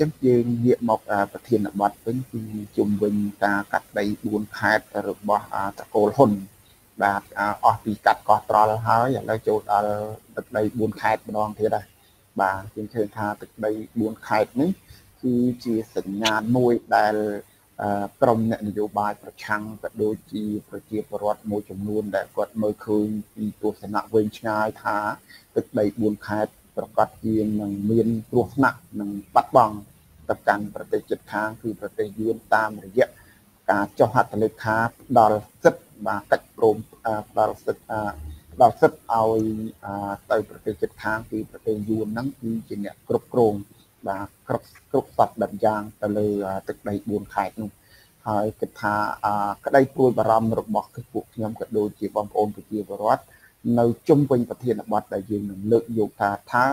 ចឹងយើងងាកមកប្រធានបទវិញគឺជុំវិញការកាត់ដី4ខេត្តរបស់តកូលហ៊ុនបាទអស់ពីកាត់កោះត្រល់ហើយឥឡូវចូលដល់ទឹកដី4ខេត្តម្ដងទៀតហើយបាទយើងឃើញថាទឹកដី4ខេត្តនេះគឺជាសញ្ញាណមួយដែលក្រមអ្នកនយោបាយប្រឆាំងក៏ដូចជាប្រជាពលរដ្ឋមួយចំនួនដែលគាត់មើលឃើញពីទស្សនៈវែងឆ្ងាយថាទឹកដី4ខេត្ត ប្រកាសជានឹងមានគ្រោះថ្នាក់និងបាត់បង់ទៅកាន់ប្រទេសជិតខាងគឺប្រទេសយួនតាមរយៈការចុះហត្ថលេខាផ្ដល់សិទ្ធិបាទកិច្ចព្រមផ្ដល់សិទ្ធិផ្ដល់សិទ្ធិឲ្យទៅប្រទេសជិតខាងគឺប្រទេសយួនហ្នឹងគឺជាអ្នកគ្រប់គ្រងបាទគ្រប់គ្រប់សពដិតយ៉ាងទៅលើទឹកដី4ខេត្តនោះហើយគិតថាក្តីព្រួយបារម្ភរបស់ពួកខ្ញុំក៏ដូចជាបងប្អូនប្រជាពលរដ្ឋ នៅជុំវិញប្រធានបទដែលយើងនឹងលើកយកថាថា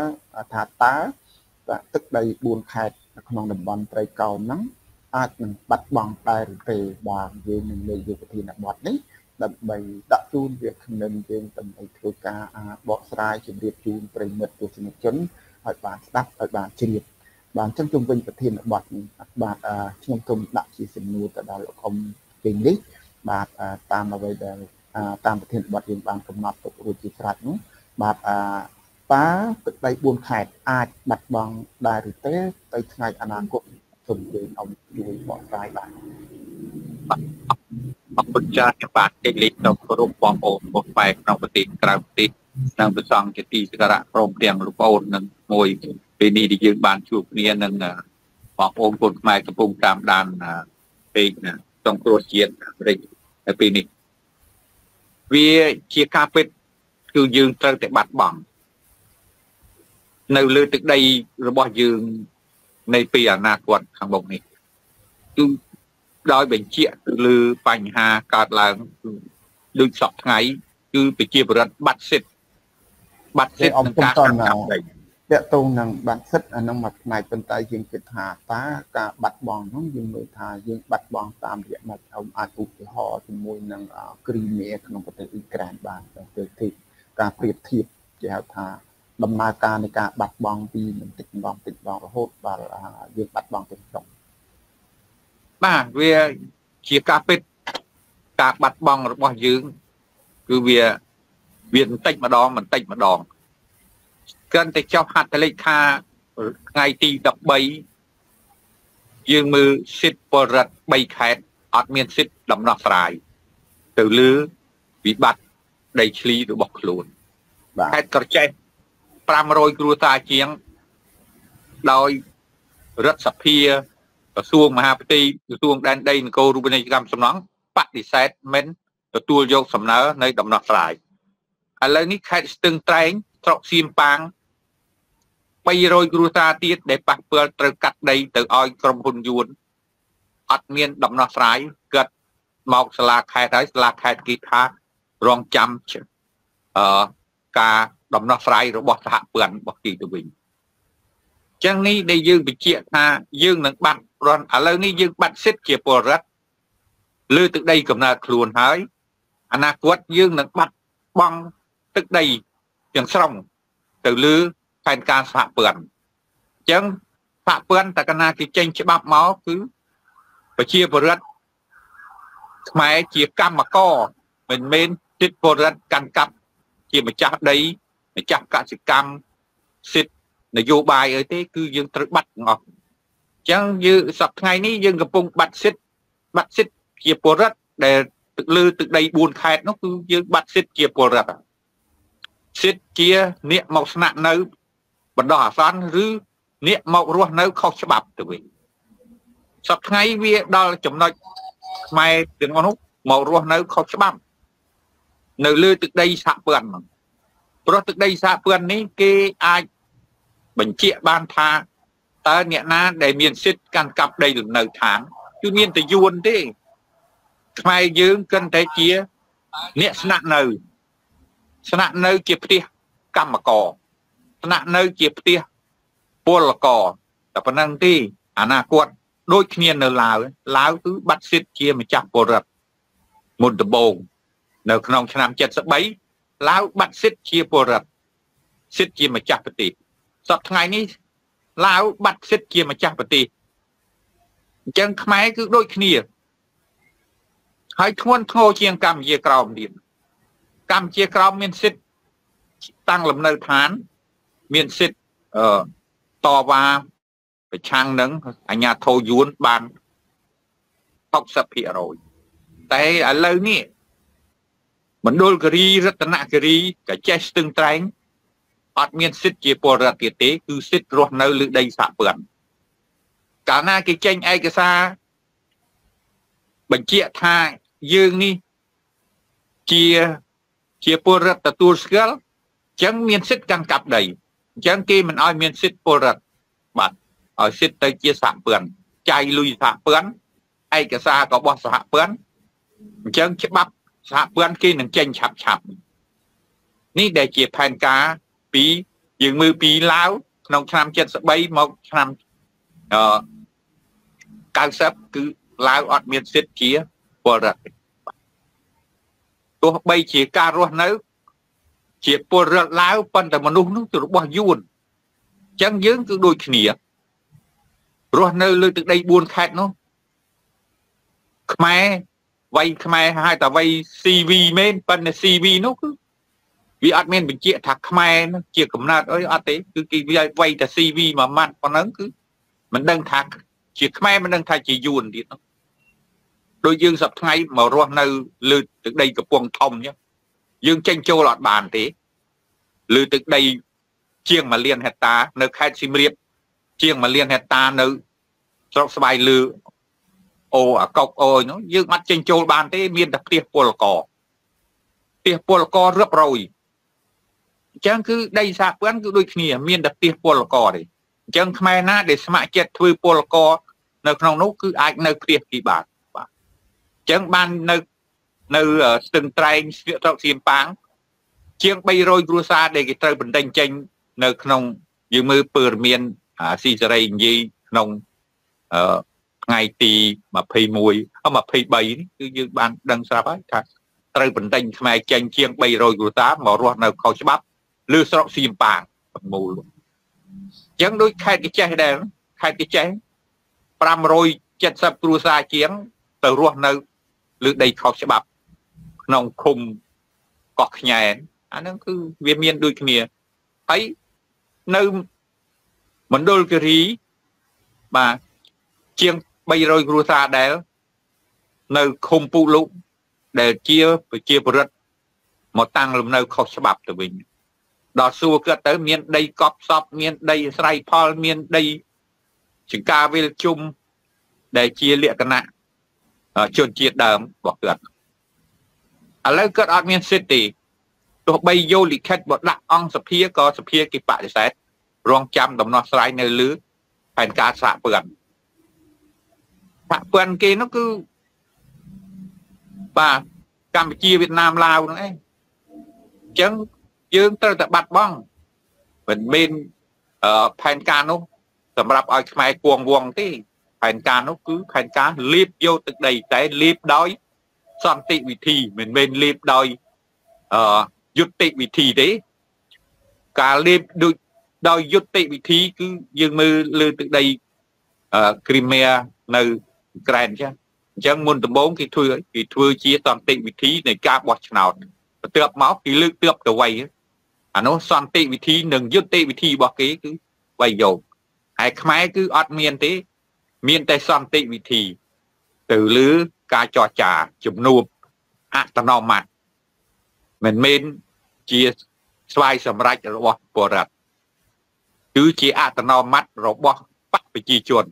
ថាតើទឹកដី4ខេត្តនៅក្នុងតំបន់ត្រីកោណហ្នឹងអាចនឹងបាត់បង់ដែរឬទេបាទយើងនឹងលើកយកប្រធានបទនេះដើម្បីដាក់ជូនវាគ្មិនយើងដើម្បីធ្វើការបកស្រាយជម្រាបជូនប្រិមិត្តទស្សនិកជនឲ្យបានស្ដាប់ឲ្យបានជ្រាបបាទអញ្ចឹងជុំវិញប្រធានបទនេះបាទខ្ញុំសូមដាក់ជាសំណួរទៅដល់លោកអ៊ំពេញនេះបាទតាមអ្វីដែល តាមប្រធានបទយើងបានកំណត់ទុករួចជាស្រេចនោះបាទអតើទឹកដី4ខេត្តអាចបាត់បង់ដែរឬទេទៅថ្ងៃអនាគតសូមយើងអំជួយបកស្រាយបាទអរគុណច្រើនខ្ញុំបាទកិច្ចលេខទៅគោរពបងប្អូនបងប្អូនក្នុងប្រទេសក្រៅប្រទេសនិងប្រសងជាទីសក្ការៈព្រមទាំងលោកប្អូននឹងមួយពេលនេះដែលយើងបានជួបគ្នានឹងបងប្អូនពលខ្មែរកំពុងតាមដានពេកណាសង្គ្រោះជាតិអាមេរិកនៅពេលនេះ វាជាការពិតគឺយើងត្រូវតែបាត់បង់នៅលើទឹកដីរបស់យើងនៃពេលអនាគតខាងមុខនេះគឺដោយបញ្ជាក់ទៅលើបញ្ហាកើតឡើងដូចសពថ្ងៃគឺប្រជាពលរដ្ឋបាត់សិទ្ធបាត់សិទ្ធនឹងការកាន់កាប់ដី តកតងនឹងបាត់សិទ្ធអានឹងមួយផ្នែកប៉ុន្តែយើងគិតថាតើការបាត់បង់នោះយើងមើលថាយើងបាត់បង់តាមរយៈមកអាចឧទាហរណ៍ជាមួយនឹងគ្រីមៀក្នុងប្រទេសអ៊ុយក្រែនបានទៅទីការប្រៀបធៀបគេហៅថាដំណើរការនៃការបាត់បង់ពីបន្តិចម្ដងបន្តិចម្ដងរហូតដល់យើងបាត់បង់ទាំងស្រុងបាទវាជាការពិតការបាត់បង់របស់យើង គឺវាវាបន្តិចម្ដងបន្តិចម្ដង គ្រាន់តែចុះហត្ថលេខាថ្ងៃទី13យើងមើលសិទ្ធិបរិទ្ធ3ខេត្តអត់មានសិទ្ធិដំណោះស្រាយទៅលើវិបត្តិដីធ្លីរបស់ខ្លួនខេត្តក្រចេះ500គ្រួសារជាងដោយរដ្ឋសភាក្រសួងមហាផ្ទៃក្រសួងដែនដីនគររូបនីយកម្មសំណង់បដិសេធមិនទទួលយកសំណើនៃដំណោះស្រាយឥឡូវនេះខេត្តស្ទឹងត្រែងស្រុកសៀមប៉ាង 300គ្រួសារទៀតដែលប៉ះពាល់ត្រូវកាត់ដីទៅឲ្យក្រុមហ៊ុនយួនអត់មានដំណោះស្រាយគាត់មកសាលាខេត្តហើយសាលាខេត្តគេថារងចាំអឺការដំណោះស្រាយរបស់សហព័ន្ធរបស់ទីទៅវិញចឹងនេះដែលយើងបញ្ជាក់ថាយើងនឹងបាត់រនឥឡូវនេះយើងបាត់សិទ្ធិជាពលរដ្ឋលើទឹកដីកំណើតខ្លួនហើយអនាគតយើងនឹងបាត់បង់ទឹកដីទាំងស្រុងទៅលើ ផែនការសហព័ន្ធអញ្ចឹងសហព័ន្ធតកណាគេចេញច្បាប់មកគឺប្រជាពលរដ្ឋខ្មែរជាកម្មករមិនមែនចិត្តពលរដ្ឋកាន់កាប់ជាម្ចាស់ដីម្ចាស់កសិកម្មសិទ្ធនយោបាយអីទេ គឺយើងត្រូវបាត់ទាំងអស់អញ្ចឹងយើងសប្ថ្ងៃនេះយើងកំពុងបាត់សិទ្ធបាត់សិទ្ធជាពលរដ្ឋដែលទឹកលើទឹកដី4ខេត្តនោះគឺយើងបាត់សិទ្ធជាពលរដ្ឋសិទ្ធជាអ្នកមកស្នាក់នៅ បណ្ដោះអាសន្នឬអ្នកមករស់នៅខុសច្បាប់ទៅវិញសប្ថ្ងៃវាដល់ចំណុចខ្មែរទាំងអស់នោះមករស់នៅខុសច្បាប់នៅលើទឹកដីសហព័ន្ធហ្នឹងព្រោះទឹកដីសហព័ន្ធនេះគេអាចបញ្ជាក់បានថាតើអ្នកណាដែលមានសិទ្ធិកាន់កាប់ដីលំនៅឋានគឺមានតែយួនទេខ្មែរយើងគិតតែជាអ្នកស្នាក់នៅស្នាក់នៅជាផ្ទះកម្មករ ស្នាក់នៅជាផ្ទះពលករតែប៉ុណ្ណឹងទេអនាគតដូចគ្នានៅឡាវឡាវគឺបាត់សិទ្ធិជាម្ចាស់ពលរដ្ឋមុនដំបូងនៅក្នុងឆ្នាំ73ឡាវបាត់សិទ្ធិជាពលរដ្ឋសិទ្ធិជាម្ចាស់ប្រទេសសប្តាហ៍ថ្ងៃនេះឡាវបាត់សិទ្ធជាម្ចាស់ប្រទេសអញ្ចឹងខ្មែរគឺដូចគ្នាហើយធ្ងន់ធ្ងរជាងកម្ពុជាក្រោមទៀតកម្ពុជាក្រោមមានសិទ្ធតាំងលំនៅឋាន មានសិទ្ធអឺតវ៉ាប្រឆាំងនឹងអាញាធរយួនបាន60%តែឥឡូវនេះមណ្ឌលគិរីរតនគិរីក៏ចេះស្ទឹងត្រែងអត់មានសិទ្ធជាពលរដ្ឋទៀតទេ គឺសិទ្ធរស់នៅលើដីសហព័ន្ធកាលណាគេចេញឯកសារបញ្ជាក់ថាយើងនេះជាជាពលរដ្ឋទទួលស្គាល់អញ្ចឹងមានសិទ្ធកាន់កាប់ដី អញ្ចឹងគេមិនអោយមានសិទ្ធពលរដ្ឋបាទឲ្យសិទ្ធទៅជាសហព័ន្ធចាយលុយសហព័ន្ធឯកសារក៏បោះសហព័ន្ធអញ្ចឹងច្បាប់សហព័ន្ធគេនឹងចេញឆាប់ឆាប់នេះដែលជាផែនការពីយើងមើលពីឡាវក្នុងឆ្នាំ73មកឆ្នាំអឺ90គឺឡាវអត់មានសិទ្ធជាពលរដ្ឋទោះបីជាការរស់នៅ ជាពលរដ្ឋឡាវប៉ុន្តែមនុស្សនោះគឺរបស់យួនអញ្ចឹងយើងគឺដូចគ្នារស់នៅលើទឹកដី4ខេត្តនោះខ្មែរវ័យខ្មែរហៅថាវ័យ CV មែនប៉ុន្តែ CV នោះគឺវាអត់មានបញ្ជាក់ថាខ្មែរជាកំណើតអីអត់ទេគឺគេវាវ័យតែ CV មួយម៉ាត់ប៉ុណ្ណឹងគឺមិនដឹងថាជាខ្មែរមិនដឹងថាជាយួនទៀតនោះដូចយើងសប្ថ្ងៃមករស់នៅលើទឹកដីកំពង់ធំអញ្ចឹង យើងចេញចូលអត់បានទេលើទឹកដីជាង1លានហិកតា នៅខេត្តសៀមរាបជាង1លានហិកតានៅស្រុកស្វាយលឺអូអាកុកអូយនោះយើងអត់ចេញចូលបានទេ មានតែផ្ទះពលករផ្ទះពលកររឹបរយអញ្ចឹងគឺដីសហព័ន្ធគឺដូចគ្នា មានតែផ្ទះពលករទេអញ្ចឹងខ្មែរណាដែលស្ម័គ្រចិត្តធ្វើពលករនៅក្នុងនោះគឺអាចនៅផ្ទះគេបានបាទអញ្ចឹងបាននៅ នៅស្ទឹងត្រែងស្ទាកត្រកសៀមប៉ាងជាង300គ្រួសារដែលគេត្រូវបណ្ដេញចេញនៅក្នុងយើងមើលព័ត៌មានស៊ីសេរីនិយាយក្នុងអឺថ្ងៃទី21 23នេះគឺយើងបានដឹងស្រាប់ហើយថាត្រូវបណ្ដេញខ្មែរចេញជាង300គ្រួសារមករស់នៅខុសច្បាប់លើស្រុកសៀមប៉ាងមូលអញ្ចឹងដូចខេត្តកញ្ចេះដែរខេត្តកញ្ចេះ570គ្រួសារជាងទៅរស់នៅលើដីខុសច្បាប់ ក្នុងឃុំកោះខ្ញែនអាហ្នឹងគឺវាមានដូចគ្នាហើយនៅមណ្ឌលគិរីបាទជាង300គ្រួសារដែលនៅឃុំពូលុកដែលជាប្រជាពលរដ្ឋមកតាំងលំនៅខុសច្បាប់ទៅវិញដល់សួរគាត់ទៅមានដីកប់សពមានដីស្រ័យផលមានដីចង្ការវិលជុំដែលជាលក្ខណៈជនជាតិដើមរបស់គាត់ ឥឡូវគាត់អត់មានសិទ្ធិទេទោះបីយកលិខិតមកដាក់អង្គសភាក៏សភាគេបដិសេធរងចាំដំណោះស្រាយនៅលើផែនការសហព័ន្ធសហព័ន្ធគេនោះគឺបាទកម្ពុជាវៀតណាមឡាវហ្នឹងឯងអញ្ចឹងយើងត្រូវតែបាត់បង់មិនមែនផែនការនោះសម្រាប់ឲ្យខ្មែរគួងវងទេផែនការនោះគឺផែនការលៀបយកទឹកដីតែលៀបដោយ សន្តិវិធីមិនមែនលៀបដោយអឺយុត្តិវិធីទេការលៀបដូចដោយយុត្តិវិធីគឺយើងមើលលើទឹកដីអឺគ្រីមៀនៅក្រែនចឹងអញ្ចឹងមុនដំបូងគេធ្វើគេធ្វើជាសន្តិវិធីនៃការបោះឆ្នោតបន្ទាប់មកគេលើកទើបទៅវៃអានោះសន្តិវិធីនិងយុត្តិវិធីរបស់គេគឺវៃយកហើយខ្មែរគឺអត់មានទេ មានតែសន្តិវិធី ទៅលើការចរចាជំនួបអតនោម័តមិនមែនជាស្វ័យសម្រេចរបស់បរដ្ឋគឺជាអតនោម័តរបស់បកប្រជាជន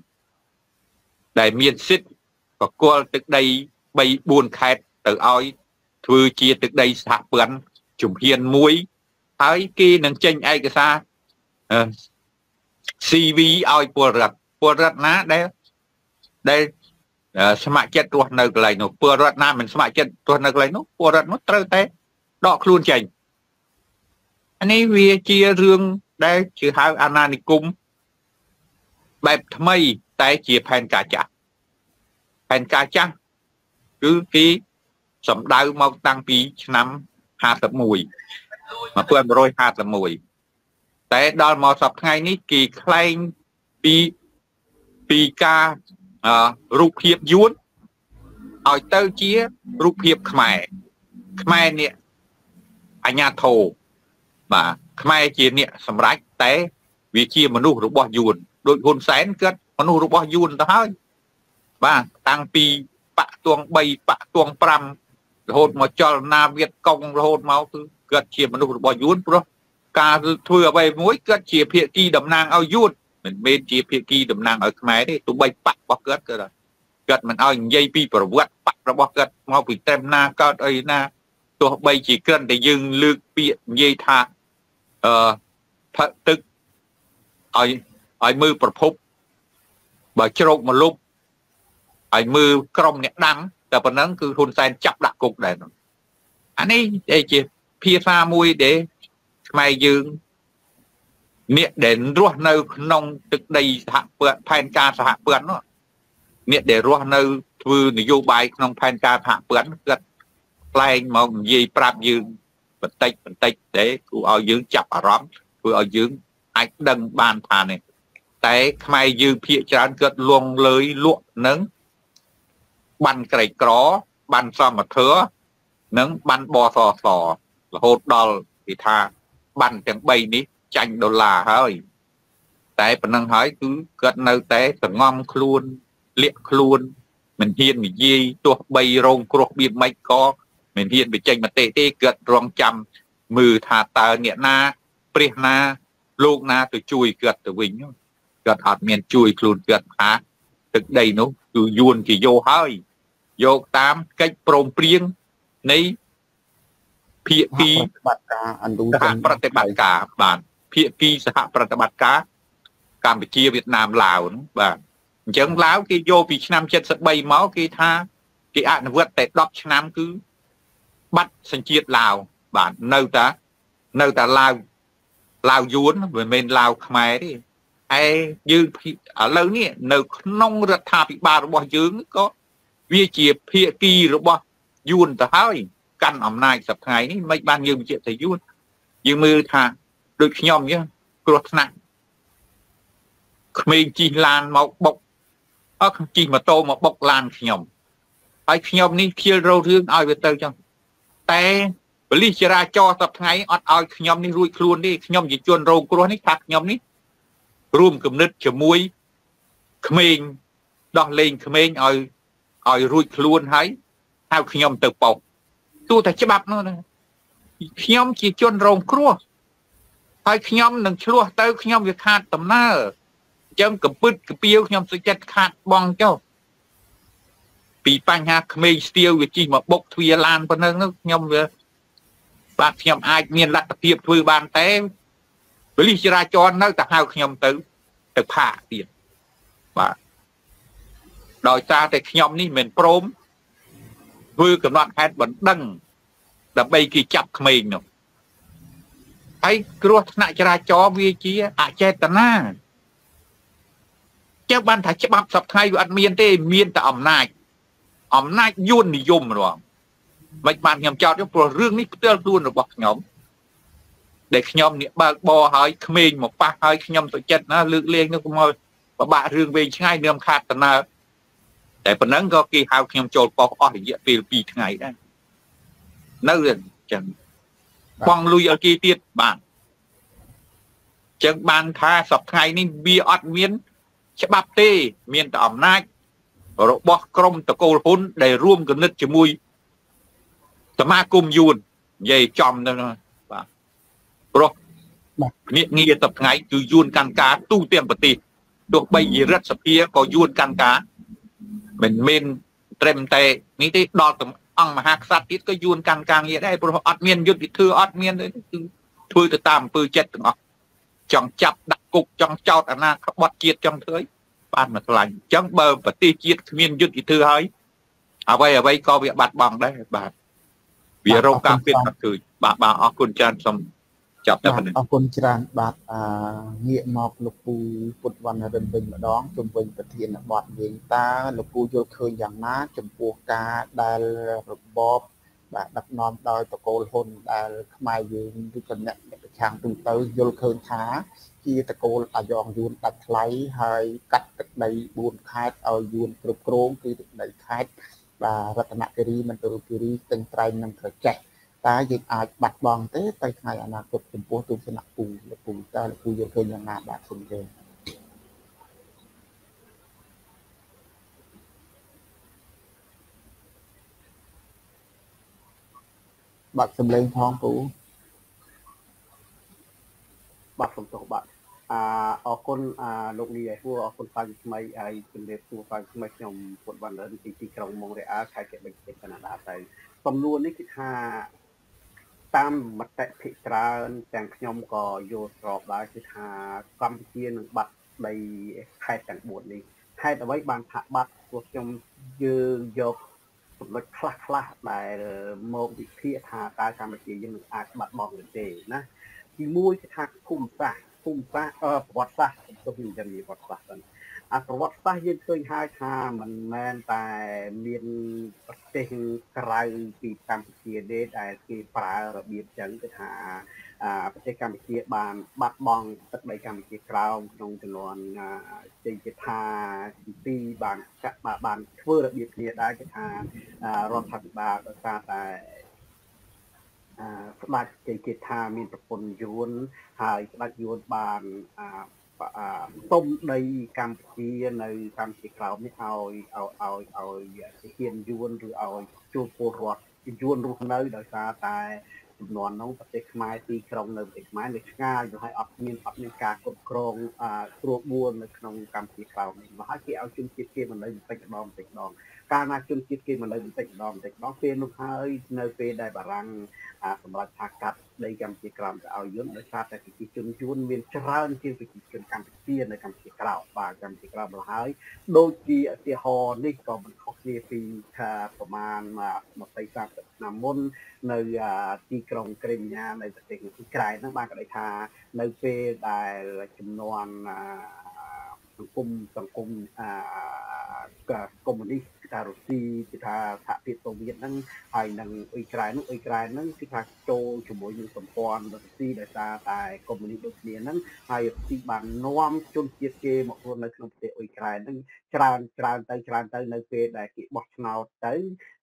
ដែលមានសិទ្ធិបកគលទឹកដី3 4ខេត្តទៅឲ្យធ្វើជាទឹកដីសហព័ន្ធជំហានមួយហើយគេនឹងចេញឯកសារ CV ឲ្យពលរដ្ឋពលរដ្ឋណាដែលដែល ស្ម័គ្រចិត្តរស់នៅកន្លែងនោះពលរដ្ឋណាមិនស្ម័គ្រចិត្តរស់នៅកន្លែងនោះពលរដ្ឋនោះត្រូវតែដកខ្លួនចេញអានេះវាជារឿងដែលជាហៅអាណានិគមបែបថ្មីតែជាផែនការចាស់ផែនការចាស់គឺគេសម្ដៅមកតាំងពីឆ្នាំ51 1951តែដល់មកសប្តាហ៍ថ្ងៃនេះគេខ្លែងពីពីការ រូបភាពយួនឲ្យទៅជារូបភាពខ្មែរខ្មែរនេះអញ្ញាធោបាទខ្មែរជាអ្នកសម្រេចតែវាជាមនុស្សរបស់យួនដូចហ៊ុនសែនគាត់មនុស្សរបស់យួនទៅហើយបាទតាំងពីបកទួង3បកទួង5រហូតមកចលនាវៀតកុងរហូតមកគឺគាត់ជាមនុស្សរបស់យួនព្រោះការធ្វើអ្វីមួយគាត់ជាភាគីតំណាងឲ្យយួន មិនមែនជាភាគីតំណាងឲ្យខ្មែរទេទោះបីបករបស់គាត់គាត់គាត់មិនឲ្យនិយាយពីប្រវត្តិបករបស់គាត់មកពីត្រឹមណាកើតអីណាទោះបីជាក្រិនតែយើងលើកពាក្យនិយាយថាអឺផឹកទឹកឲ្យឲ្យមើលប្រភពបើជ្រោកមកលុបឲ្យមើលក្រុមអ្នកដាំតែប៉ុណ្ណឹងគឺហ៊ុនសែនចាប់ដាក់គុកដែរអានេះជាភាសាមួយដែលខ្មែរយើង អ្នកដែលរស់នៅ ក្នុងទឹកដីសហព័ន្ធផែនការសហព័ន្ធនោះអ្នកដែលរស់នៅធ្វើនយោបាយក្នុងផែនការសហព័ន្ធគាត់ខ្លែងមកនិយាយប្រាប់យើងបន្តិចបន្តិចទេគួរឲ្យយើងចាប់អារម្មណ៍ធ្វើឲ្យយើងអាចដឹងបានថានេះតែខ្មែរយើងភាកច្រើនគាត់លងលើយលក់នឹងបានក្រីក្របានសមធឿនិងបានបសសរហូតដល់គេថាបានទាំង3នេះ ចាញ់ដុល្លារហើយ តែប៉ុណ្ណឹងហើយគឺគាត់នៅតែសងំខ្លួនលាក់ខ្លួនមិនហ៊ាននិយាយទោះបីរងគ្រោះបៀបម៉េចក៏មិនហ៊ានបញ្ចេញមតិទេគាត់រងចាំមើលថាតើអ្នកណា ព្រះណា លោកណាទៅជួយគាត់ទៅវិញគាត់អត់មានជួយខ្លួនគាត់ថាទឹកដីនោះគឺយួនគេយកហើយយកតាមកិច្ចព្រមព្រៀងនៃភាគីប្រតិបត្តិការអន្តរជាតិប្រតិបត្តិការបាទ ភាគីសហប្រតិបត្តិការកម្ពុជាវៀតណាមឡាវបាទអញ្ចឹងឡាវគេយកពីឆ្នាំ73មកគេថាគេអនុវត្តតែ10ឆ្នាំគឺបាត់សញ្ជាតិឡាវបាទនៅតានៅតាឡាវឡាវយួនមិនមែនឡាវខ្មែរទេឯយើងឥឡូវនេះនៅក្នុងរដ្ឋាភិបាលរបស់យើងក៏វាជាភាគីរបស់យួនទៅហើយកាន់អំណាចសប្តាហ៍នេះមិនបានយើងបញ្ជាក់ថាយួនយើងមើលថា ដូចខ្ញុំអញ្ចឹងគ្រោះថ្នាក់ក្មេងជិះឡានមកបុកអត់ជិះម៉ូតូមកបុកឡានខ្ញុំហើយខ្ញុំនេះខៀលរោរឿងឲ្យវាទៅចឹងតែបលិសចរាចរណ៍សប្ថ្ងៃអត់ឲ្យខ្ញុំនេះរួចខ្លួនទេខ្ញុំជាជនរងគ្រោះនេះថាខ្ញុំនេះរួមគំនិតជាមួយក្មេងដោះលែងក្មេងឲ្យឲ្យរួចខ្លួនហើយហៅខ្ញុំទៅប៉ុកទោះតែច្បាប់នោះខ្ញុំជាជនរងគ្រោះ ហើយខ្ញុំនឹងឆ្លោះទៅខ្ញុំវាខាតដំណើរអញ្ចឹងកពឹតកពៀវខ្ញុំសុចិត្តខាតបងចុះពីបញ្ហាក្មេងស្ទាវវាជិះមកបុកទ្វារឡានប៉ុណ្ណឹងខ្ញុំវាបាទខ្ញុំអាចមានលទ្ធភាពធ្វើបានតែប៉ូលីសចរាចរណ៍នៅតែហៅខ្ញុំទៅទៅផាកទៀតបាទដោយសារតែខ្ញុំនេះមិនព្រមធ្វើកំណត់ហេតុបណ្ដឹងដើម្បីគេចាប់ក្មេងនោះ ហើយគ្រោះថ្នាក់ចរាចរណ៍វាជាអចេតនាចឹងបានថាច្បាប់សពថ្ងៃវាអត់មានទេមានតែអំណាចអំណាចយួននិយមរងមិនបានខ្ញុំចោទទេព្រោះរឿងនេះផ្ទាល់ខ្លួនរបស់ខ្ញុំដែលខ្ញុំនេះបើកបរឲ្យក្មេងមកប៉ះឲ្យខ្ញុំទៅចិត្តណាលើកលែងនោះកុំឲ្យបបាក់រឿងវែងឆ្ងាយនឹមខាតដំណើរតែប៉ុណ្ណឹងក៏គេហៅខ្ញុំចូលប៉ុស្តិ៍អស់រយៈពេល2ថ្ងៃដែរនៅអញ្ចឹង បងលុយឲ្យគេទៀតបាទអញ្ចឹងបានថាសប្ថ្ងៃនេះវាអត់មាន ច្បាប់ទេ មានតែអំណាចរបស់ក្រមតកូលហ៊ុនដែលរួមគណិតជាមួយសមាគមយួននិយាយចំទៅបាទព្រោះភ្នាក់ងារសប្ថ្ងៃគឺយួនកាន់ការទូទាំងប្រទេសទោះបីជារដ្ឋសភាក៏យួនកាន់ការមិនមែនត្រឹមតែនេះទេដល់ អង្គមហាក្សត្រទៀតក៏យួនកាន់ការងារដែរព្រោះអត់មានយុទ្ធវិធីអត់មានទេគឺធ្វើទៅតាមអំពើចិត្តទាំងអស់ចង់ចាប់ដាក់គុកចង់ចោតអាណាក្បត់ជាតិចង់ធ្វើបានមកខ្លាញ់អញ្ចឹងបើប្រទេសជាតិគ្មានយុទ្ធវិធីហើយអ្វីអ្វីក៏វាបាត់បង់ដែរបាទវារកការពិតអត់ឃើញបាទបាទអរគុណច្រើនសូម ចាប់តែប៉ុណ្្នេះអរគុណច្រើនបាទអាងាកមកលោកពូពុទ្ធវណ្ណរិនវិញម្ដងជំវិញប្រធានបទវិញតើលោកពូយល់ឃើញយ៉ាងណា ចំពោះការដែលរបបបាទដឹកនាំដោយតកូលហ៊ុនដែលខ្មែរយើងឬក៏អ្នកប្រឆាំងទូទៅយល់ឃើញថា ជាជាតកូលអាយ៉ងយួនដាច់ថ្លៃហើយកាត់ទឹកដី4ខេត្តឲ្យយួនគ្រប់គ្រងគឺទឹកដីខេត្តបាទរតនគិរីមណ្ឌលគិរីស្ទឹងត្រែងនិងត្រចេះ តើយើងអាចបាត់បង់ទេទៅថ្ងៃអនាគតចំពោះទស្សនៈពូលោកពូតើលោកពូយល់ឃើញយ៉ាងណាបាទសូមជឿបាត់សម្លេងផងពូបាត់សំទោសបាត់អអរគុណអាលោកលីហើយអរគុណប៉ាថ្មីហើយជំរាបសួរប៉ាថ្មីខ្ញុំពុតវណ្ណរិនទីទីក្រុងម៉ុងរ៉េអាលខេត្តកែបិចប្រទេសកាណាដាទៅសំណួរនេះគឺថា តាមមតិភិកច្រើន ទាំងខ្ញុំក៏យល់ស្របដែរគឺថាកម្ពុជានឹងបាត់ដីខេត្តទាំង4នេះខេត្តអ្វីបានថាបាត់ព្រោះខ្ញុំយើងយកចំណុចខ្លះខ្លះដែលមកវិភាគថាតើកម្ពុជាយើងនឹងអាចបាត់បង់ឬទេណាទី1គឺថាភូមិសាស្ត្រភូមិសាស្ត្រប្រវត្តិសាស្ត្រខ្ញុំនិយាយប្រវត្តិសាស្ត្រហ្នឹង អាប្រវត្តិសាស្ត្រយើងឃើញហើយថាមិនមែនតែមានប្រទេសក្រៅពីកម្ពុជាទេដែលគេប្រើរបៀបចឹងគឺថាប្រទេសកម្ពុជាបានបាត់បង់ទឹកដីកម្ពុជាក្រោមក្នុងចំនួនជ័យជាថាទី2បានចាក់បានធ្វើរបៀបគ្នាដែរគឺថារដ្ឋាភិបាលដោយសារតែស្ដេចជ័យជាថាមានប្រពន្ធយួនហើយស្ដេចយួនបាន សុំដីកម្ពុជានៅកម្ពុជាក្រោមនេះឲ្យឲ្យឲ្យឲ្យទាហានយួនឬឲ្យជួបពលរដ្ឋយួនរស់នៅដោយសារតែចំនួននោះប្រទេសខ្មែរទីក្រុងនៅប្រទេសខ្មែរនៅឆ្ងាយទៅហើយអត់មានអត់មានការគ្រប់គ្រងគ្រួបួននៅក្នុងកម្ពុជាក្រោមនេះមកហើយគេឲ្យជនជាតិគេមកនៅបន្តិចម្ដងបន្តិចម្ដង កាលណាជនជាតិគេមកនៅបន្តិចម្ដងបន្តិចម្ដងពេលនោះហើយនៅពេលដែលបារាំងសម្រាប់ថាកាត់ដីកម្ពុជាក្រោមទៅឲ្យយន្តដោយសារតែប្រជាជនយួនមានច្រើនជាងប្រជាជនកម្ពុជានៅកម្ពុជាក្រោមបាទកម្ពុជាក្រោមមកហើយដូចជាឧទាហរណ៍នេះក៏មិនខុសគ្នាពីថាប្រមាណ20 30ឆ្នាំមុននៅទីក្រុងក្រេមីយ៉ានៅប្រទេសអ៊ុក្រែនហ្នឹងបានក៏ដូចថានៅពេលដែលចំនួនសង្គមសង្គមកុម្មុយនីស គឺថារុស្ស៊ីគឺថាសហភាពសូវៀតហ្នឹងហើយនឹងអ៊ុយក្រែននោះអ៊ុយក្រែនហ្នឹងគឺថាចូលជាមួយនឹងសម្ព័ន្ធរុស្ស៊ីដោយសារតែកុម្មុយនីសដូចគ្នាហ្នឹងហើយរុស្ស៊ីបាននាំជនជាតិគេមករស់នៅក្នុងប្រទេសអ៊ុយក្រែនហ្នឹងច្រើនច្រើនទៅច្រើនទៅនៅពេលដែលគេបោះឆ្នោតទៅ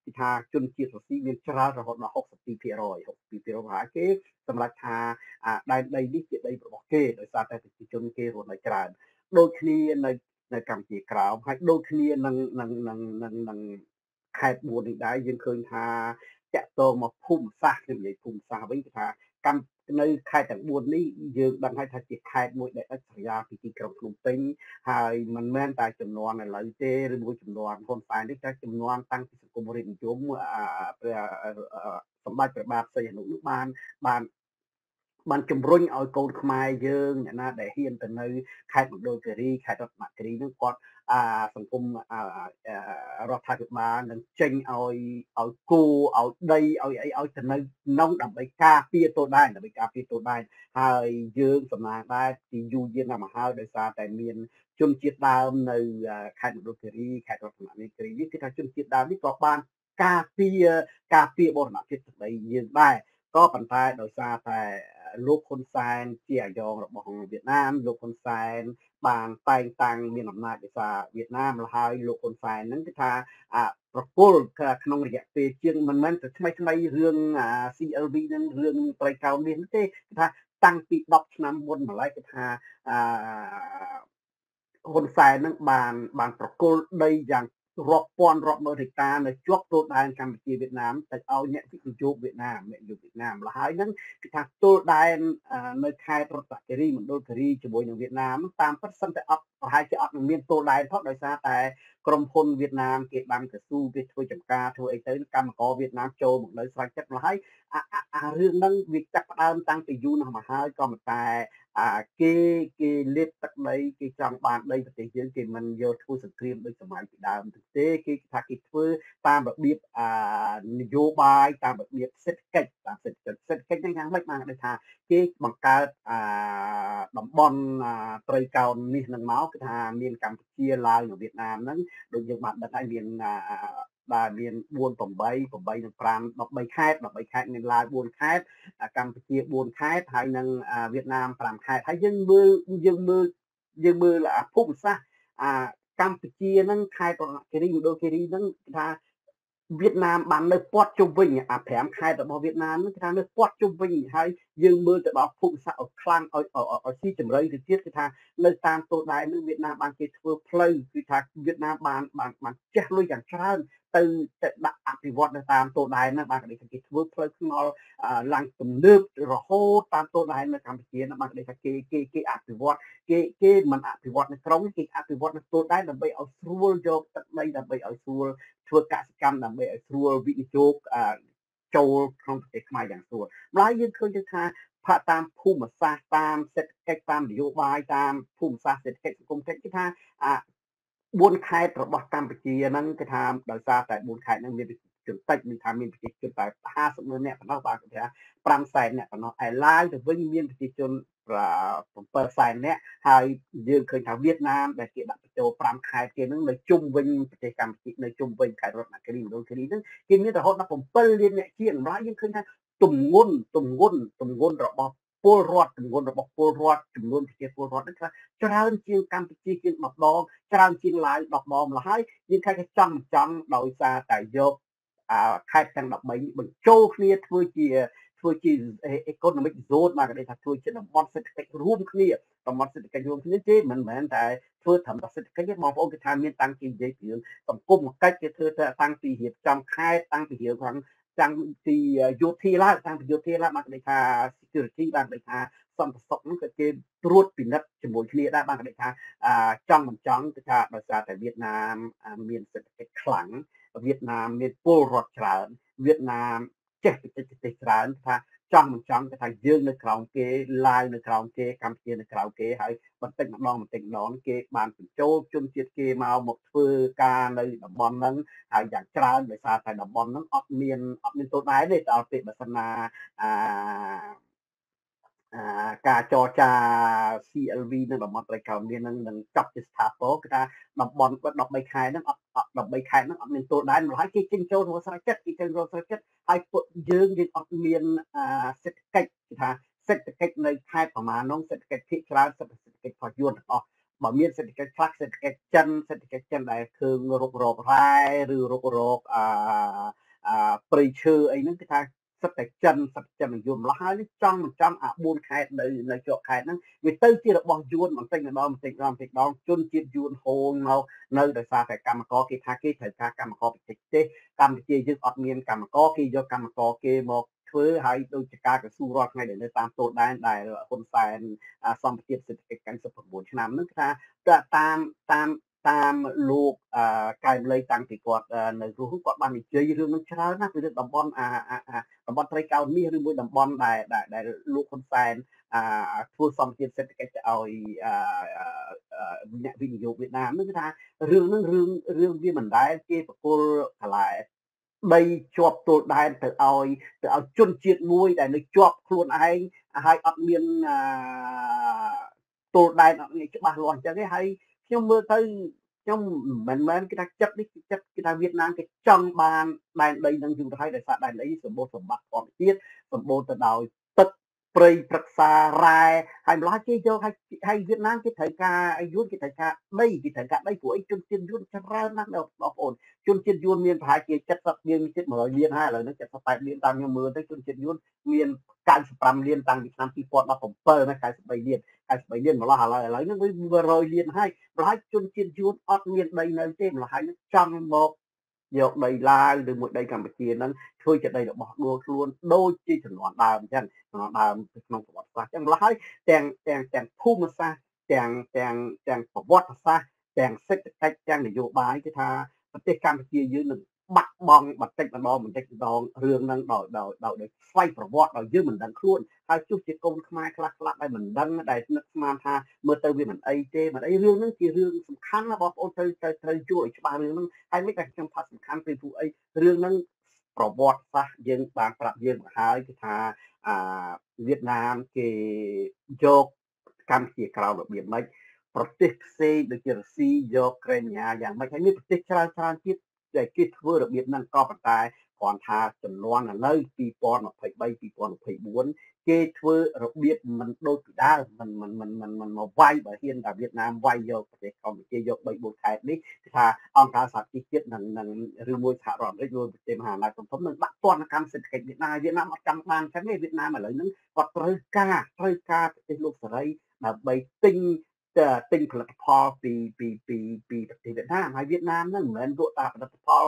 គឺថាជនជាតិរុស្ស៊ីមានច្រើនរហូតដល់62% 62%ហើយគេសម្រាប់ថាដែនដីនេះជាដីរបស់គេដោយសារតែប្រជាជនគេរស់នៅច្រើនដូចគ្នានៅ នៅកម្ពុជាក្រោមហើយដូចគ្នានឹងនឹងនឹងនឹងនឹងខេត្ត4នេះដែរយើងឃើញថាតាក់ទងមកភូមិសាស្ត្រខ្ញុំនិយាយភូមិសាស្ត្រវិញគឺថាកម្មនៅខេត្តទាំង4នេះយើងដឹងហើយថាជាខេត្តមួយដែលដាច់ស្រយាលពីទីក្រុងភ្នំពេញហើយមិនមែនតែចំនួនឥឡូវទេឬមួយចំនួនហ៊ុនសែននេះតែចំនួនតាំងពីសង្គមរាជនិយមសម្ដេចព្រះបាទសីហនុនោះបានបាន បានជំរុញឲ្យកូនខ្មែរយើងអ្នកណាដែលហ៊ានទៅនៅខេត្តមណ្ឌលគិរីខេត្តរតនគិរីនឹងគាត់អាសង្គមរដ្ឋាភិបាលនឹងចេញឲ្យឲ្យគូឲ្យដីឲ្យអីឲ្យទៅនៅក្នុងដើម្បីការពារទោដែរដើម្បីការពារទោដែរហើយយើងសំណាងដែរទីយូរយារណាស់មកហើយដោយសារតែមានជនជាតិដើមនៅខេត្តមណ្ឌលគិរីខេត្តរតនគិរីនេះគឺថាជនជាតិដើមនេះក៏បានការពារការពារបរណភាពទឹកដីយើងដែរក៏ប៉ុន្តែដោយសារតែ លោកហ៊ុនសែនជាអាយ៉ងរបស់វៀតណាមលោកហ៊ុនសែនបានតែងតាំងមានអំណាចដោយសារវៀតណាមហើយលោកហ៊ុនសែនហ្នឹងគឺថាប្រគល់ក្នុងរយៈពេលជាងមិនមែនតែថ្មីថ្មីរឿង CLV ហ្នឹងរឿងប្រៃកោននេះទេគឺថាតាំងពី10ឆ្នាំមុនម្ល៉េះគឺថាអឺហ៊ុនសែននឹងបានបានប្រគល់ដីយ៉ាង រាប់ពាន់រាប់ម៉ឺនហិកតានៅជាប់ទល់ដែនកម្ពុជាវៀតណាមទៅឲ្យអ្នកវិនិយោគវៀតណាមអ្នកវិនិយោគវៀតណាមលហើយហ្នឹងគឺថាទល់ដែននៅខេត្តរតនគិរីមណ្ឌលគិរីជាមួយនឹងវៀតណាមតាមពិតសិនតែអត់ប្រហែលជាអត់នឹងមានទល់ដែនផងដោយសារតែក្រុមហ៊ុនវៀតណាមគេបានកស៊ូគេធ្វើចំការធ្វើអីទៅកម្មករវៀតណាមចូលមកនៅស្រេចចិត្តមកហើយអារឿងហ្នឹងវាចាប់ផ្ដើមតាំងពីយូរណាស់មកហើយក៏ប៉ុន្តែ អាគេគេលេបទឹកដីគេចង់បានដីប្រទេសយើងគេមិនយកធ្វើសង្គ្រាមដូចសម័យពីដើមទេគេថាគេធ្វើតាមរបៀបអានយោបាយតាមរបៀបសេដ្ឋកិច្ចតាមសេដ្ឋកិច្ចសេដ្ឋកិច្ចហ្នឹងយ៉ាងម៉េចបានដូចថាគេបង្កើតអាតំបន់ត្រីកោណនេះនឹងមកគឺថាមានកម្ពុជាឡាវនិងវៀតណាមហ្នឹងដូចយើងបានដឹងហើយមាន ដែលមាន4 8 8និង5 13ខេត្ត13ខេត្តមានឡាវ4ខេត្តកម្ពុជា4ខេត្តហើយនិងវៀតណាម5ខេត្តហើយយើងមើលយើងមើលយើងមើលភូមិសាស្ត្រអាកម្ពុជាហ្នឹងខេត្តរណគិរីមណ្ឌលគិរីហ្នឹងគេថាវៀតណាមបាននៅពាត់ជុំវិញអា5ខេត្តរបស់វៀតណាមហ្នឹងគេថានៅពាត់ជុំវិញហើយយើងមើលទៅដល់ភូមិសាស្ត្រឲ្យខ្លាំងឲ្យឲ្យស៊ីជម្រៅទៅទៀតគឺថានៅតាមទោដែននឹងវៀតណាមបានគេធ្វើផ្លូវគឺថាវៀតណាមបានបានបានចេះលុយយ៉ាងច្រើនទៅទៅដាក់អភិវឌ្ឍនៅតាមទោដែនហ្នឹងបានគេគេធ្វើផ្លូវថ្នល់ឡើងទំនើបរហូតតាមទោដែននៅកម្ពុជាហ្នឹងបានគេថាគេគេគេអភិវឌ្ឍគេគេមិនអភិវឌ្ឍនៅក្រុងគេអភិវឌ្ឍនៅទោដែនដើម្បីឲ្យស្រួលយកទឹកដីដើម្បីឲ្យស្រួលធ្វើកសិកម្មដើម្បីឲ្យស្រួលវិនិយោគចូលក្នុងប្រទេសខ្មែរយ៉ាងស្រួលម្ល៉េះយើងឃើញទៅថាផាកតាមភូមិសាស្ត្រតាមសេដ្ឋកិច្ចតាមនយោបាយតាមភូមិសាស្ត្រសេដ្ឋកិច្ចសង្គមកិច្ចគឺថា 4ខេត្តរបស់កម្ពុជាហ្នឹងគឺថាដោយសារតែ4ខេត្តហ្នឹងមានជនតិចមានថាមានប្រជាជនតែ50ម៉ឺននាក់ប៉ុណ្ណោះបាទគេថា5សែននាក់ប៉ុណ្ណោះឯឡាវទៅវិញមានប្រជាជន7សែននាក់ហើយយើងឃើញថាវៀតណាមដែលគេដាក់បញ្ចូល5ខេត្តគេនឹងនៅជុំវិញប្រទេសកម្ពុជានៅជុំវិញខេត្តរតនគិរីមណ្ឌលគិរីហ្នឹងគេមានរហូតដល់7លានអ្នកជាងម្ល៉េះយើងឃើញថាទំងន់ទំងន់ទំងន់របស់ ពលរដ្ឋចំនួនរបស់ពលរដ្ឋចំនួនប្រជាពលរដ្ឋហ្នឹងច្រើនជាងកម្ពុជាជាង10ដងច្រើនជាងឡាវ10ដងម្ល៉េះហើយយើងខែចង់ចង់ដោយសារតែយកខេត្តទាំង13បញ្ចូលគ្នាធ្វើជាធ្វើជា economic zone មកគេថាធ្វើជាតំបន់សេដ្ឋកិច្ចរួមគ្នាតំបន់សេដ្ឋកិច្ចរួមគ្នាទេមិនមែនតែធ្វើត្រឹមតែសេដ្ឋកិច្ចទេបងប្អូនគេថាមានតាំងពីនិយាយពីសង្គមកិច្ចគេធ្វើតាំងពីរៀបចំខេត្តតាំងពីរៀបខាងតាំងពីយោធាឡើងតាំងពីយោធាឡើងបានគេថា security បានគេថាសន្តិសុខហ្នឹងក៏គេត្រួតពិនិត្យជាមួយគ្នាដែរបានគេថាចង់មិនចង់គឺថាដោយសារតែវៀតណាមមានសេដ្ឋកិច្ចខ្លាំងវៀតណាមមានពលរដ្ឋច្រើនវៀតណាមចេះបច្ចេកទេសច្រើនថាចង់មិនចង់គេថាយើងនៅក្រោមគេឡាយនៅក្រោមគេកម្ពុជានៅក្រៅគេហើយបន្តិចម្ដងបន្តិចម្ដងគេបានបញ្ចូលជនជាតិគេមកមកធ្វើការនៅតំបន់ហ្នឹងហើយយ៉ាងច្រើនដោយសារតែតំបន់ហ្នឹងអត់មានអត់មានទូដែរទេដល់ពេលបើសិនណាអា ការចរចា CLV នៅតំបន់ត្រីកោណមាននឹងនឹងចប់ជាស្ថាពរគឺថាតំបន់13ខែហ្នឹងអត់13ខែហ្នឹងអត់មានទូដែនម្ល៉េះគេចេញចូលរបស់ស្រេចចិត្តគេចេញចូលស្រេចចិត្តហើយពួកយើងយើងអត់មានសេដ្ឋកិច្ចគឺថាសេដ្ឋកិច្ចនៅខេត្តប្រមាណនោះសេដ្ឋកិច្ចភាគច្រើនសេដ្ឋកិច្ចផលយួនទាំងអស់បើមានសេដ្ឋកិច្ចខ្លះសេដ្ឋកិច្ចចិនសេដ្ឋកិច្ចចិនដែលឃើញរុករករ៉ែឬរុករកអាព្រៃឈើអីហ្នឹងគឺថា សិតតែចិនសិតចិនយួនម្ល៉េះហើយចង់មិនចង់អា4ខេត្តនៅនៅជាប់ខេត្តហ្នឹងវាទៅជារបស់យួនបន្តិចម្ដងបន្តិចម្ដងបន្តិចម្ដងជនជាតិយួនហូរមកនៅដោយសារតែកម្មករគេថាគេត្រូវការកម្មករបច្ចេកទេសកម្ពុជាយើងអត់មានកម្មករគេយកកម្មករគេមកធ្វើហើយដូចជាការកស៊ូរាល់ថ្ងៃដែលនៅតាមតូនដែនដែលហ៊ុនសែនសម្បទានសេដ្ឋកិច្ច99ឆ្នាំហ្នឹងថាតាមតាម តាមលោកកែមលីតាំងពីគាត់នៅរស់គាត់បាននិយាយរឿងនឹងច្រើនណាស់ពីរឿងតំបន់អាតំបន់ត្រីកោណមាសឬមួយតំបន់ដែលដែលលោកហ៊ុនសែនធ្វើសម្ពាធសេដ្ឋកិច្ចទៅឲ្យអ្នកវិនិយោគវៀតណាមនឹងថារឿងនឹងរឿងរឿងវាមិនដែលគេបកគលកន្លែដីជាប់ទល់ដែនទៅឲ្យទៅឲ្យជនជាតិមួយដែលនៅជាប់ខ្លួនឯងហើយអត់មានទល់ដែនអត់មានច្បាស់លាស់អញ្ចឹងទេហើយ ខ្ញុំមើលទៅខ្ញុំមិនមែនគេថាចិត្តនេះចិត្តគេថាវៀតណាមគេចង់បានដែនដីនឹងយូរទៅហើយដោយសារដែនដីសម្បូរសម្បត្តិធម្មជាតិសម្បូរទៅដោយទឹក ព្រៃព្រឹក្សារ៉ែហើយម្ល៉េះគេយកឲ្យឲ្យវៀតណាមគេត្រូវការយួនគេត្រូវការដីគេត្រូវការដីព្រោះអីជនជាតិយួនច្រើនណាស់បងប្អូនជនជាតិយួនមានប្រហែលជា70លានជិត100លានហើយឥឡូវនេះ78លានតាមខ្ញុំមើលទៅជនជាតិយួនមាន95លានតាំងពីឆ្នាំ2017ណា93លាន83លានម្ល៉េះឥឡូវឥឡូវហ្នឹងវា100លានហើយម្ល៉េះជនជាតិយួនអត់មានដីនៅទេម្ល៉េះហើយចង់មក យកដីឡាវឬមួយដីកម្ពុជាហ្នឹងធ្វើជាដីរបស់ដួលខ្លួនដូចជាចំនួនដើមអញ្ចឹងចំនួនដើមក្នុងប្រវត្តិសាស្ត្រអញ្ចឹងម្ល៉េះហើយទាំងទាំងទាំងភូមិសាស្ត្រទាំងទាំងទាំងប្រវត្តិសាស្ត្រទាំងសេដ្ឋកិច្ចទាំងនយោបាយគឺថាប្រទេសកម្ពុជាយើងនឹង បាត់បង់បន្តិចម្ដងបន្តិចម្ដងរឿងហ្នឹងដោយដោយដោយស្វ័យប្រវត្តិដោយយើងមិនដឹងខ្លួនហើយជួបជាកូនខ្មែរខ្លះខ្លះដែលមិនដឹងដែលនឹកស្មានថាមើលទៅវាមិនអីទេមិនអីរឿងហ្នឹងជារឿងសំខាន់ណាបងប្អូនត្រូវត្រូវត្រូវជួយឲ្យច្បាស់រឿងហ្នឹងហើយមិនតែខ្ញុំថាសំខាន់ពីព្រោះអីរឿងហ្នឹងប្រវត្តិសាស្ត្រយើងបានប្រាប់យើងមកហើយគឺថាអាវៀតណាមគេយកកម្ពុជាក្រៅរបៀបម៉េចប្រទេសផ្សេងដូចជារុស្ស៊ីយកក្រែនយ៉ាយ៉ាងម៉េចហើយមានប្រទេសច្រើនច្រើនទៀត គេធ្វើរបៀបហ្នឹងក៏ប៉ុន្តែគ្រាន់ថាចំនួននៅ2023 2024គេធ្វើរបៀបមិនដូចពីដើមមិនមិនមិនមិនមិនមកវាយបើហ៊ានតែវៀតណាមវាយយកប្រទេសកម្ពុជាយក3 4ខេត្តនេះគឺថាអង្គការសហជីវជាតិនឹងនឹងឬមួយសហរដ្ឋអាមេរិកឬប្រទេសមហាអំណាចធំៗនឹងដាក់ទណ្ឌកម្មសេដ្ឋកិច្ចវៀតណាមវៀតណាមអត់ចង់បានចឹងទេវៀតណាមឥឡូវហ្នឹងគាត់ត្រូវការត្រូវការប្រទេសលោកសេរីដើម្បីទិញ ទិញផលិតផលពីពីពីពីប្រទេសវៀតណាមហើយវៀតណាមហ្នឹងមិនមែនលក់តែផលិតផល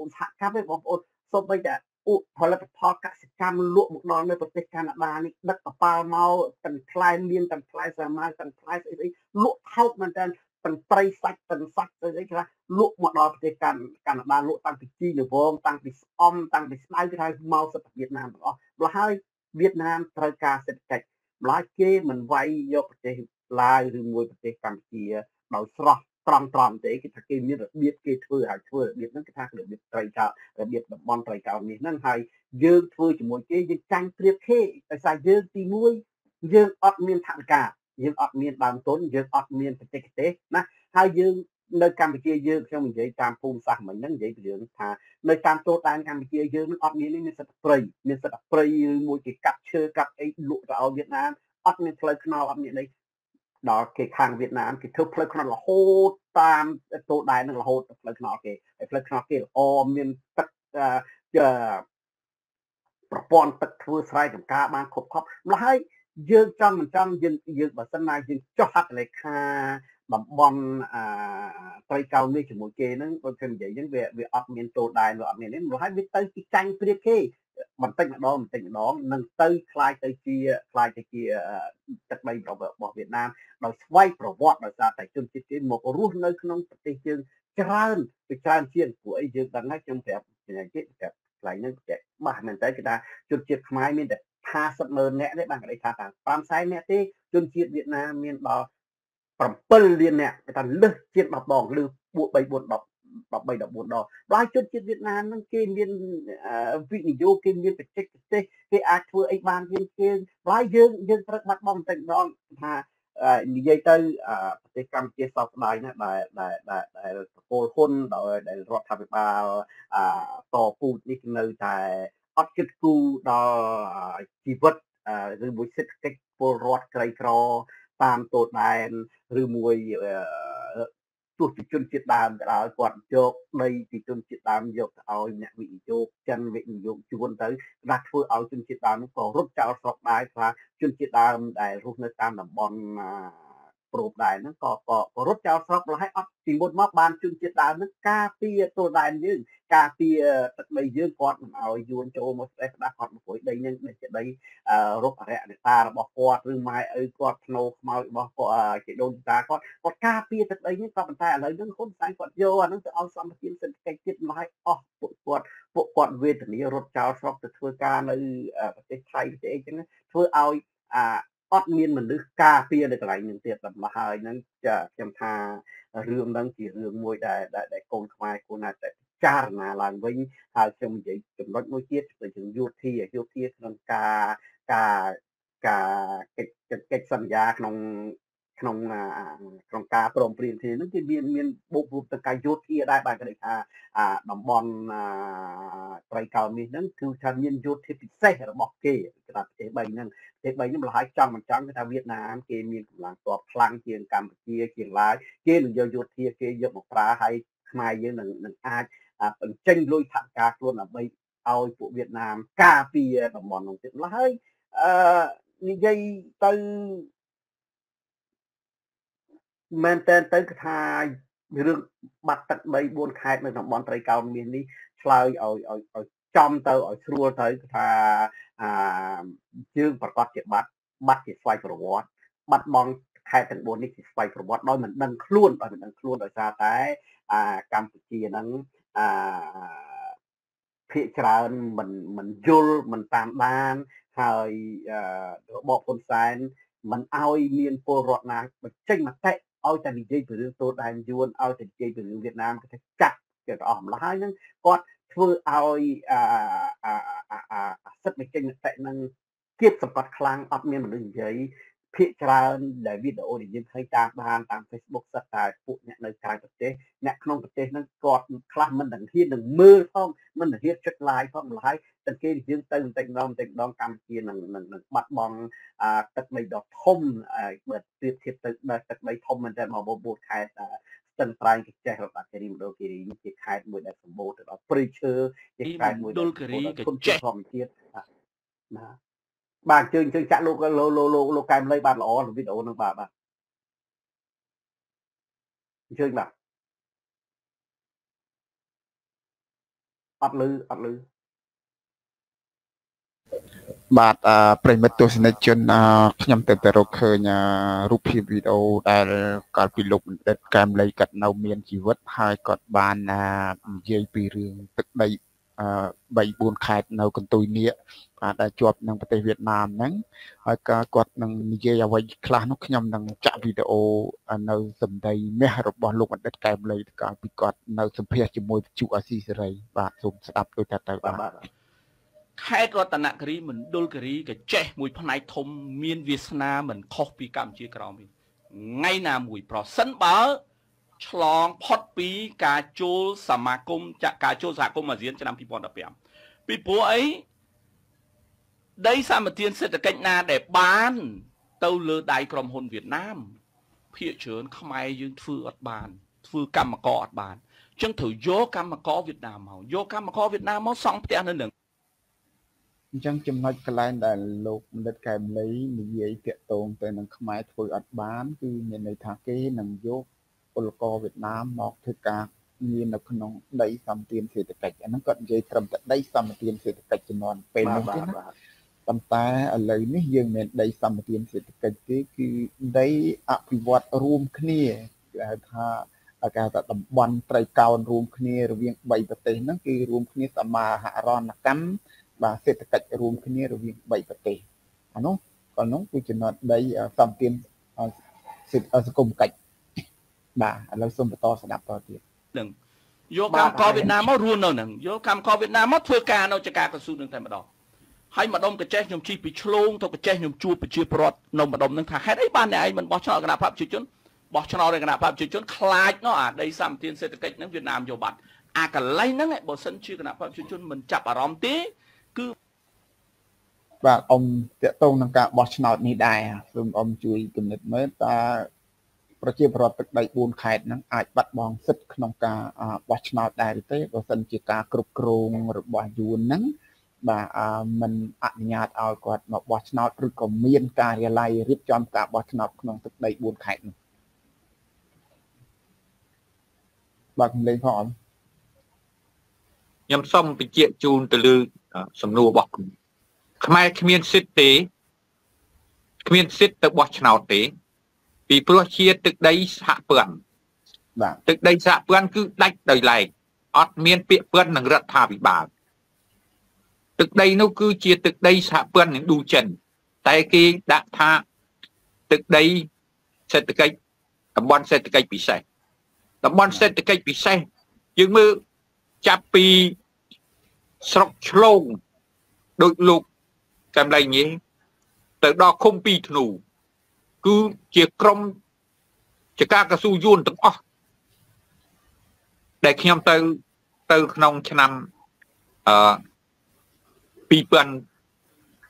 ឧស្សាហកម្មទេបងប្អូនសូម្បីតែឧផលិតផលកសិកម្មលក់មកដល់នៅប្រទេសកាណាដានេះដឹកកប៉ាល់មកទាំងផ្លែមៀនទាំងផ្លែសាម៉ាវទាំងផ្លែស្អីស្អីលក់ថោកមែនតើទាំងត្រីសាច់ទាំងសាច់ស្អីស្អីខ្លះលក់មកដល់ប្រទេសកាណាដាលក់តាំងពីជីនវងតាំងពីស្អំតាំងពីស្ដៅគឺថាមកសិទ្ធិវៀតណាមទាំងអស់ម្ល៉េះហើយវៀតណាមត្រូវការសេដ្ឋកិច្ចម្ល៉េះគេមិនវាយយកប្រទេស ឡាវឬមួយប្រទេសកម្ពុជាដោយស្រស់ត្រង់ត្រង់ទេគេថាគេមានរបៀបគេធ្វើហើយធ្វើរបៀបហ្នឹងគេថារបៀបត្រីកោរបៀបតំបន់ត្រីកោនេះហ្នឹងហើយយើងធ្វើជាមួយគេយើងចាញ់ព្រៀបគេដោយសារយើងទី1យើងអត់មានថវិកាយើងអត់មានដើមទុនយើងអត់មានបច្ចេកទេសណាហើយយើងនៅកម្ពុជាយើងខ្ញុំនិយាយតាមភូមិសាស្ត្រមិញហ្នឹងនិយាយពីរឿងថានៅតាមតូដែនកម្ពុជាយើងនឹងអត់មាននេះមានសិទ្ធិព្រៃមានសិទ្ធិព្រៃឬមួយគេកាប់ឈើកាប់អីលក់ទៅឲ្យវៀតណាមអត់មានផ្លូវថ្នល់អត់មានអី ដល់គេខាងវៀតណាមគេធ្វើផ្លូវថ្នល់រហូតតាមតូដែននឹងរហូតផ្លូវថ្នល់គេហើយផ្លូវថ្នល់គេល្អមានទឹកប្រព័ន្ធទឹកធ្វើស្រែចម្ការបានគ្រប់គ្រាន់ម្ល៉េះហើយយើងចង់មិនចង់យើងយើងបើសិនណាយើងចុះហត្ថលេខាតំបន់អាត្រីកោណនេះជាមួយគេហ្នឹងដូចខ្ញុំនិយាយហ្នឹងវាវាអត់មានតូដែនវាអត់មាននេះមកហើយវាទៅទីចាញ់ព្រៀបគេ បន្តិចម្ដងបន្តិចម្ដងនឹងទៅคล้ายទៅជាคล้ายទៅជាទឹកដីរបស់វៀតណាមដោយស្វ័យប្រវត្តិដោយសារតែជនជាតិគេមករស់នៅក្នុងប្រទេសយើងច្រើនពីច្រើនជាងពួកអីយើងដឹងហើយខ្ញុំប្រាប់យ៉ាងគេប្រាប់កន្លែងហ្នឹងតែបាស់មែនតើគេថាជនជាតិខ្មែរមានតែ50ម៉ឺននាក់ទេបានគេថាថា5សែននាក់ទេជនជាតិវៀតណាមមានដល់7លាននាក់គេថាលើសជាង10ដងឬ4 3 4 10 13 14ដងដោយជនជាតិវៀតណាមហ្នឹងគេមានវិនិយោគគេមានបច្ចេកទេសគេអាចធ្វើអីបានជាងគេហើយយើងយើងត្រូវបាត់បង់បន្តិចម្ដងថានិយាយទៅប្រទេសកម្ពុជាសោកស្ដាយណាស់ដែលដែលដែលប្រគល់ហ៊ុនដោយដែលរដ្ឋាភិបាលតពូជនេះនៅតែអត់គិតគូរដល់ជីវិតឬមួយសេដ្ឋកិច្ចពលរដ្ឋក្រីក្រតាមតូដែនឬមួយ ទោះជាជនជាតិដើមក៏ដោយគាត់យកដីពីជនជាតិដើមយកទៅឲ្យអ្នកវិនិយោគចិនវិនិយោគជួនទៅដាស់ធ្វើឲ្យជនជាតិដើមក៏រត់ចោលស្រុកដែរថាជនជាតិដើមដែលរស់នៅតាមតំបន់ ប្រូបដែរហ្នឹងក៏ក៏រត់ចោលស្រុកម្ល៉េះអត់ពីមុនមកបានជនជាតិដើមហ្នឹងការពារទល់ដែនយើងការពារទឹកដីយើងគាត់មិនឲ្យយួនចូលមកស្ដេចស្ដាស់គាត់មកព្រួយដីហ្នឹងដែលជាដីរុកអរិយនេតារបស់គាត់ឬម៉ែឪគាត់ធ្នោខ្មោចរបស់គាត់ជាដូនតាគាត់គាត់ការពារទឹកដីនេះក៏ប៉ុន្តែឥឡូវហ្នឹងហ៊ុនសែនគាត់យកអាហ្នឹងទៅឲ្យសម្បត្តិសេដ្ឋកិច្ចទៀតម្ល៉េះអស់ពួកគាត់ពួកគាត់វេទនារត់ចោលស្រុកទៅធ្វើការនៅប្រទេសថៃប្រទេសអីចឹងធ្វើឲ្យអា អត់មានមនុស្សការពារនៅកន្លែងនឹងទៀតដល់មកហើយហ្នឹងចាខ្ញុំថារឿងហ្នឹងជារឿងមួយដែលដែលកូនខ្មែរគួរណាស់តែចារណាឡើងវិញហើយខ្ញុំនិយាយចំណុចមួយទៀតទៅជាយោធាយោធាក្នុងការការការកិច្ចកិច្ចសន្យាក្នុងក្នុងក្នុងការព្រមព្រៀងគ្នានឹងគេមានមានបុករួមទៅកាយយោធាដែរបាទគេថាតំបន់ ត្រីកោណនេះហ្នឹងគឺថាមានយោធាពិសេសរបស់គេគេថាប្រទេស3ហ្នឹងប្រទេស3ហ្នឹងម្ល៉េះហើយចង់មិនចង់គេថាវៀតណាមគេមានកម្លាំងទ័ពខ្លាំងជាងកម្ពុជាជាងឡាវគេនឹងយកយោធាគេយកមកប្រើហើយខ្មែរយើងនឹងនឹងអាចបញ្ចេញលុយថវិកាខ្លួនដើម្បីឲ្យពួកវៀតណាមការពារតំបន់នោះទៀតម្ល៉េះហើយអឺនិយាយទៅមែនតើទៅ គឺថារឿងបាត់ទឹក3 4ខេត្តនៅតំបន់ត្រីកោណមាសនេះឆ្លើយឲ្យឲ្យឲ្យចំទៅឲ្យស្រួលទៅគឺថាអាយើងប្រកាសជាបាត់បាត់ជាស្វ័យប្រវត្តិបាត់បង់ខេត្តទាំង4នេះជាស្វ័យប្រវត្តិដោយមិនដឹងខ្លួនដោយមិនដឹងខ្លួនដោយសារតែអាកម្ពុជាហ្នឹងអាភាកច្រើនមិនមិនយល់មិនតាមដានហើយរបបហ៊ុនសែនមិនឲ្យមានពលរដ្ឋណាបញ្ចេញមតិ ឲ្យតែនិយាយពីរឿងតូដែនយួនឲ្យតែនិយាយពីរឿងវៀតណាមគេចាត់គេទៅអស់ម្ល៉េះហើយហ្នឹងគាត់ធ្វើឲ្យអាអាសិទ្ធិបញ្ចេញមតិហ្នឹងគៀបសង្កត់ខ្លាំងអត់មានមនុស្សនិយាយ ភាគច្រើនដែលវីដេអូដែលយើងឃើញតាមបានតាម Facebook សិតតែពួកអ្នកនៅក្រៅប្រទេសអ្នកក្នុងប្រទេសហ្នឹងគាត់ខ្លះមិនដឹងហ៊ាននឹងមើលផងមិនហ៊ានចុច like ផងម្ល៉េះតែគេយើងទៅបន្តិចម្ដងបន្តិចម្ដងកម្ពុជានឹងនឹងបាត់បង់ទឹកដីដ៏ធំបើប្រៀបធៀបទៅដល់ទឹកដីធំមែនតើមកបបួលខេត្តស្ទឹងត្រែងកចេះរបស់គិរីមណ្ឌលគិរីជាខេត្តមួយដែលសម្បូរទៅដោយព្រៃឈើជាខេត្តមួយដែលគិរីកចេះធម្មជាតិណា បាទអញ្ជើញអញ្ជើញចាក់លោកលោកលោកលោកកែមលៃបាទល្អវីដេអូហ្នឹងបាទបាទអញ្ជើញបាទអត់លឺអត់លឺបាទអឺប្រិមិត្តទស្សនិកជនខ្ញុំទៅតែរកឃើញរូបភាពវីដេអូដែលកាលពីលោកបណ្ឌិតកែមលីគាត់នៅមានជីវិតហើយគាត់បាននិយាយពីរឿងទឹកដី3 4ខេត្តនៅកន្ទុយនៀក បាទដែលជាប់នឹងប្រទេសវៀតណាមហ្នឹងហើយក៏គាត់នឹងនិយាយអ្វីខ្លះនោះខ្ញុំនឹងចាក់វីដេអូនៅសម្ដីមាសរបស់លោកបណ្ឌិតកែមលីកាលពីគាត់នៅសម្ភាសជាមួយវិទ្យុអាស៊ីសេរីបាទសូមស្ដាប់ដូចតទៅបាទខេត្តរតនគិរីមណ្ឌលគិរីក៏ចេះមួយផ្នែកធំមានវាសនាមិនខុសពីកម្ពុជាក្រោមទេថ្ងៃណាមួយប្រសិនបើឆ្លងផុតពីការចូលសមាគមចាក់ការចូលសហគមន៍អាស៊ានឆ្នាំ2015ពីព្រោះអី ដីសម្បត្តិសេដ្ឋកិច្ចណាដែលបាន ទៅលើដៃក្រុមហ៊ុនវៀតណាមភាគច្រើនខ្មែរយើងធ្វើអត់បាន ធ្វើកម្មករអត់បានអញ្ចឹងត្រូវយកកម្មករវៀតណាមមកយកកម្មករវៀតណាមមកសង់ផ្ទះនៅនឹងអញ្ចឹងចំណុចកន្លែងដែលលោកបណ្ឌិតកែមលីនិយាយតាក់ទងទៅនឹងខ្មែរធ្វើអត់បាន គឺមានន័យថាគេនឹងយកពលករវៀតណាមមកធ្វើការងារនៅក្នុងដីសម្បទានសេដ្ឋកិច្ចអាហ្នឹងគាត់និយាយត្រឹមតែដីសម្បទានសេដ្ឋកិច្ចចំនួនពេលនោះទេណា ប៉ុន្តែឥឡូវនេះយើងមានដីសម្បទានសេដ្ឋកិច្ចទេគឺដីអភិវឌ្ឍរួមគ្នាគេហៅថាគេហៅថាតំបន់ត្រីកោណរួមគ្នារវាង3ប្រទេសហ្នឹងគឺរួមគ្នាសមាហរណកម្មបាទសេដ្ឋកិច្ចរួមគ្នារវាង3ប្រទេសអានោះក៏នោះគឺចំណត់ដីសម្បទានសង្គមកិច្ចបាទឥឡូវសូមបន្តស្ដាប់តទៀតនឹងយកកម្មករវៀតណាមមករស់នៅនឹងយកកម្មករវៀតណាមមកធ្វើការនៅចការកស៊ូនឹងតែម្ដង ហើយម្ដុំកចេះខ្ញុំជីពីឆ្លងទៅកចេះខ្ញុំជួបប្រជាពលរដ្ឋនៅម្ដុំនឹងថាហេតុអីបានអ្នកឯងមិនបោះឆ្នោតគណៈបព្វជិជនបោះឆ្នោតគណៈបព្វជិជនខ្លាចនោះអាដីសម្បត្តិសេដ្ឋកិច្ចហ្នឹងវៀតណាមយកបាត់អាកន្លែងហ្នឹងបើសិនជាគណៈបព្វជិជនមិនចាប់អារម្មណ៍ទេគឺបាទអ៊ំតកតងនឹងការបោះឆ្នោតនេះដែរសូមអ៊ំជួយគំនិតមើលតើប្រជាពលរដ្ឋទឹកដី4ខេត្តហ្នឹងអាចបាត់បង់សិទ្ធិក្នុងការបោះឆ្នោតដែរទេបើសិនជាការគ្រប់គ្រងរបស់យួនហ្នឹង បាទมันអនុញ្ញាតឲ្យគាត់មកបោះឆ្នោតឬក៏មានការិយាល័យរៀបចំការបោះឆ្នោតក្នុងទឹកដី4ខេត្តនោះបាទលេងផងអមខ្ញុំសូមបញ្ជាក់ជូនទៅលើសំណួររបស់គុំខ្មែរគ្មានសិទ្ធិទេគ្មានសិទ្ធិទៅបោះឆ្នោតទេ ពីព្រោះជាទឹកដីសហព័ន្ធបាទទឹកដីសហព័ន្ធគឺដាច់ដោយឡែកអត់មានពាក្យពន្ធនឹងរដ្ឋាភិបាល ទឹកដីនោះគឺជាទឹកដីសហព័ន្ធនឹងឌូចិនតែគេដាក់ថាទឹកដីសេដ្ឋកិច្ចតំបន់សេដ្ឋកិច្ចពិសេសតំបន់សេដ្ឋកិច្ចពិសេសយើងមើលចាប់ពីស្រុកឆ្លងដូចលោកចាំឡៃញីទៅដល់ឃុំពីធ្នូគឺជាក្រុមចការកស៊ូយួនទាំងអស់ដែលខ្ញុំទៅទៅក្នុងឆ្នាំអឺ 2007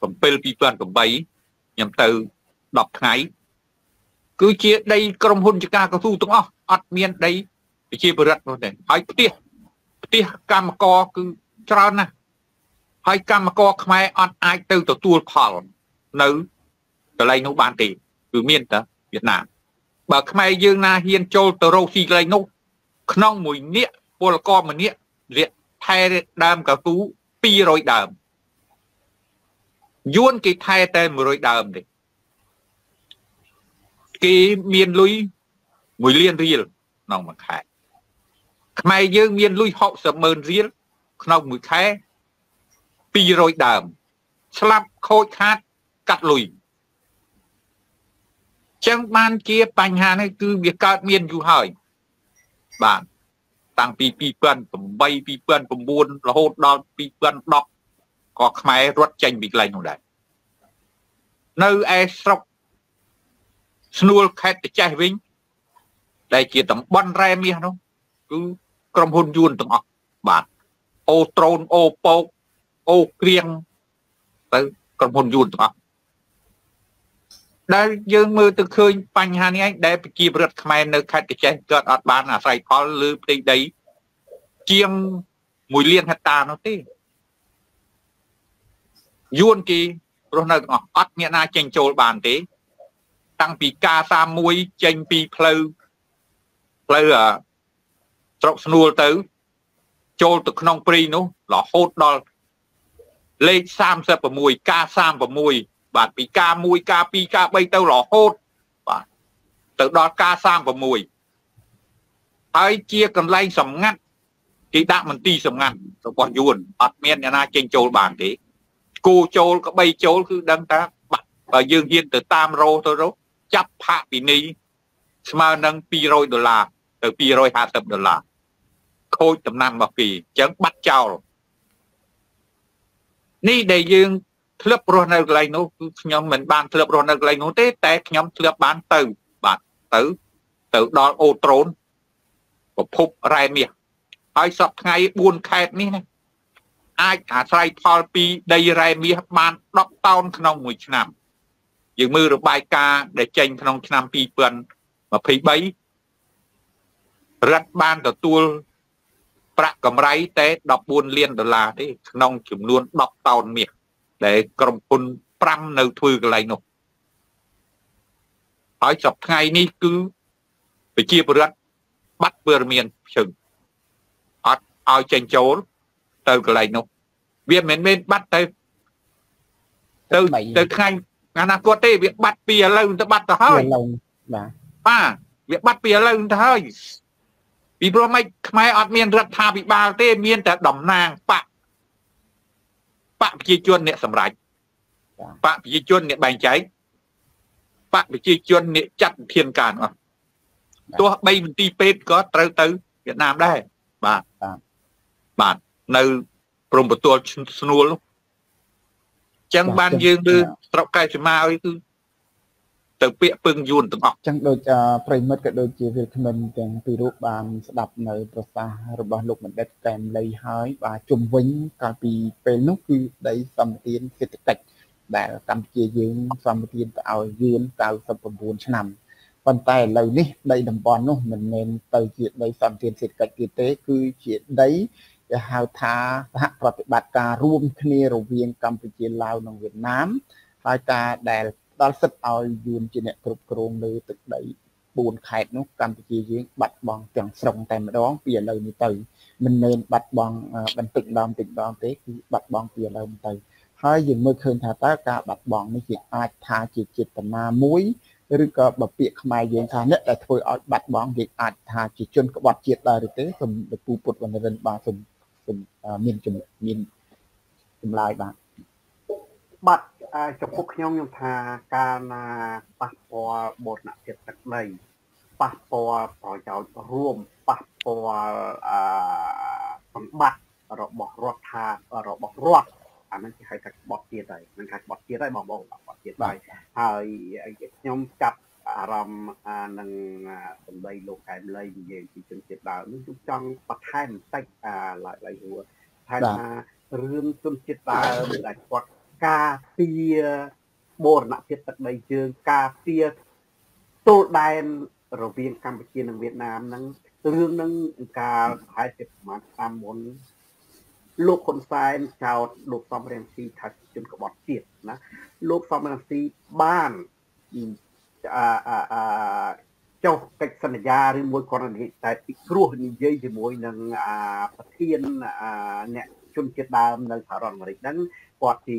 2008ខ្ញុំទៅ10ថ្ងៃគឺជាដីក្រុមហ៊ុនចការកស៊ូទាំងអស់អត់មានដីប្រជាពលរដ្ឋនោះទេហើយផ្ទះផ្ទះកម្មករគឺច្រើនណាស់ហើយកម្មករខ្មែរអត់អាចទៅទទួលផលនៅកន្លែងនោះបានទេគឺមានតែវៀតណាមបើខ្មែរយើងណាហ៊ានចូលទៅរកស៊ីកន្លែងនោះក្នុងមួយនាក់ពលករម្នាក់រៀកថែដើមកៅស៊ូ200ដើម យួនគេថែតែ100ដើមទេគេមានលុយ1លានរៀលក្នុងមួយខែខ្មែរយើងមានលុយ60ម៉ឺនរៀលក្នុងមួយខែ200ដើមស្លាប់ខូចខាតកាត់លុយចឹងបានជាបញ្ហានេះគឺវាកើតមានយូរហើយបាទតាំងពី2008 2009រហូតដល់2010 ក៏ខ្មែររត់ចេញពីកន្លែងនោះដែរនៅឯស្រុកស្នួលខេត្តតចេះវិញដែលជាតំបន់រ៉ែមាសនោះគឺក្រុមហ៊ុនយួនទាំងអស់បាទអូត្រូនអូប៉ោកអូក្រៀងទៅក្រុមហ៊ុនយួនទាំងអស់ដែលយើងមើលទៅឃើញបញ្ហានេះឯងដែលប្រជាពលរដ្ឋខ្មែរនៅខេត្តកញ្ចេះគាត់អត់បានអាស្រ័យផលឬផ្ទៃដីជាង1លានហិកតានោះទេ យួនគេរស់នៅទាំងអស់អត់អ្នកណាចេញចូលបានទេ តាំងពីការ31ចេញពីផ្លូវផ្លូវស្រុកស្នួលទៅ ចូលទៅក្នុងព្រៃនោះរហូតដល់លេខ36ការ36បាទពីការ1ការ2ការ3ទៅរហូតបាទទៅដល់ការ36ហើយជាកន្លែងសម្ងាត់គេដាក់មន្ទីរសម្ងាត់របស់យួនអត់មានអ្នកណាចេញចូលបានទេ គូចូលក្បីចូលគឺដឹងថាបាត់បើយើងហ៊ានទៅតាមរោទៅរោចាប់ផាកពីនេះស្មើនឹង200ដុល្លារទៅ250ដុល្លារខូចដំណាំរបស់គេអញ្ចឹងបាត់ចោលនេះដែលយើងធ្លាប់រស់នៅកន្លែងនោះគឺខ្ញុំមិនបានធ្លាប់រស់នៅកន្លែងនោះទេតែខ្ញុំធ្លាប់បានទៅបាទទៅទៅដល់អូត្រូនប្រភពរ៉ែមាសហើយសពថ្ងៃ4ខេត្តនេះណា អាចអាស្រ័យផលពីដីរ៉ែមាសបាន10តោនក្នុងមួយឆ្នាំយើងមើលរបាយការណ៍ដែលចេញក្នុងឆ្នាំ2023រដ្ឋបានទទួលប្រាក់កម្រៃតែ14លានដុល្លារទេក្នុងចំនួន10តោនមាសដែលក្រុមហ៊ុន5នៅធ្វើកន្លែងនោះហើយសប្តាហ៍នេះគឺប្រជាពលរដ្ឋបាត់ព័ត៌មានជឹងអត់ឲ្យចេញចូល ទៅកន្លែងនោះវាមិនមែនបាត់ទៅទៅទៅថ្ងៃអនាគតទេវាបាត់ពីឥឡូវទៅបាត់ទៅហើយបាទបាទវាបាត់ពីឥឡូវទៅហើយពីព្រោះមិនខ្មែរអត់មានរដ្ឋាភិបាលទេ មានតែតំណាងបកបកប្រជាជនអ្នកសម្រេចបកប្រជាជនអ្នកបែងចែកបកប្រជាជនអ្នកចាត់វិធានការអស់ទោះបីមន្ទីរពេទ្យក៏ត្រូវទៅវៀតណាមដែរបាទបាទ នៅព្រំបន្ទាល់ស្នួលចឹងបានយើងលើស្រុកកែសីមាឲ្យគឺទៅពាក្យពឹងយួនទាំងអស់ចឹងដូចប្រិមិត្តក៏ដូចជាវាគ្មិនទាំងពីររូបបានស្ដាប់នៅ ប្រសាសន៍របស់លោកបណ្ឌិតកែមលីហើយបាទជំវិញកាលពីពេលនោះគឺដីសម្បទានសេដ្ឋកិច្ចដែលកម្ពុជាយើងសម្បទានទៅឲ្យយួន99ឆ្នាំប៉ុន្តែឥឡូវនេះដីតំបន់នោះមិនមែនទៅជាដីសម្បទានសេដ្ឋកិច្ចទៀតទេ គឺជាដី គេហៅថាសហប្រតិបត្តិការរួមគ្នារវាងកម្ពុជាឡាវនិងវៀតណាមហើយការដែលដល់សិទ្ធឲ្យយួនជាអ្នកគ្រប់គ្រងលើទឹកដី4ខេត្តនោះកម្ពុជាយើងបាត់បង់ទាំងស្រុងតែម្ដងពីឥឡូវនេះទៅមិនមែនបាត់បង់បន្តិចម្ដងបន្តិចម្ដងទេគឺបាត់បង់ពីឥឡូវទៅហើយយើងមើលឃើញថាតើការបាត់បង់នេះជាអាចថាជាចេតនាមួយឬក៏បើពាក្យខ្មែរយើងថាអ្នកដែលធ្វើឲ្យបាត់បង់យើងអាចថាជាជនក្បត់ជាតិដែរឬទេសូមលោកពូពុទ្ធវណ្ណរិនបាទសូម មានមានចម្លើយបាទបាទចំពោះខ្ញុំខ្ញុំថាការណាប៉ះពាល់បូរណភាពទឹកដីប៉ះពាល់ប្រយោជន៍រួមប៉ះពាល់អឺសម្បត្តិរបស់រដ្ឋារបស់រដ្ឋអានឹងគេហៅថាក្បត់ទៀតហើយនឹងថាក្បត់ទៀតហើយបងបងក្បត់ទៀតហើយហើយខ្ញុំចាប់ អារម្មណ៍នឹងសម្ដីលោកកែមលីនិយាយពីជនជាតិដើមនេះខ្ញុំចង់បន្ថែមបន្តិចអាឡើយឡើយហួរថារឿងជនជាតិដើមដែលគាត់ការពារបូរណភាពទឹកដីជើងការពារទល់ដែនរវាងកម្ពុជានិងវៀតណាមហ្នឹងរឿងហ្នឹងកាលប្រហែលជាប្រហែលឆ្នាំមុនលោកហ៊ុនសែនចោតលោកសំរងស៊ីថាជនក្បត់ជាតិណាលោកសំរងស៊ីបានអាអា ចុះកិច្ចសន្យាឬមួយគាត់និយាយតែពីគ្រោះនិយាយជាមួយនឹងអាប្រធានអ្នកជនជាតិដើមនៅសហរដ្ឋអាមេរិកហ្នឹងគាត់ជា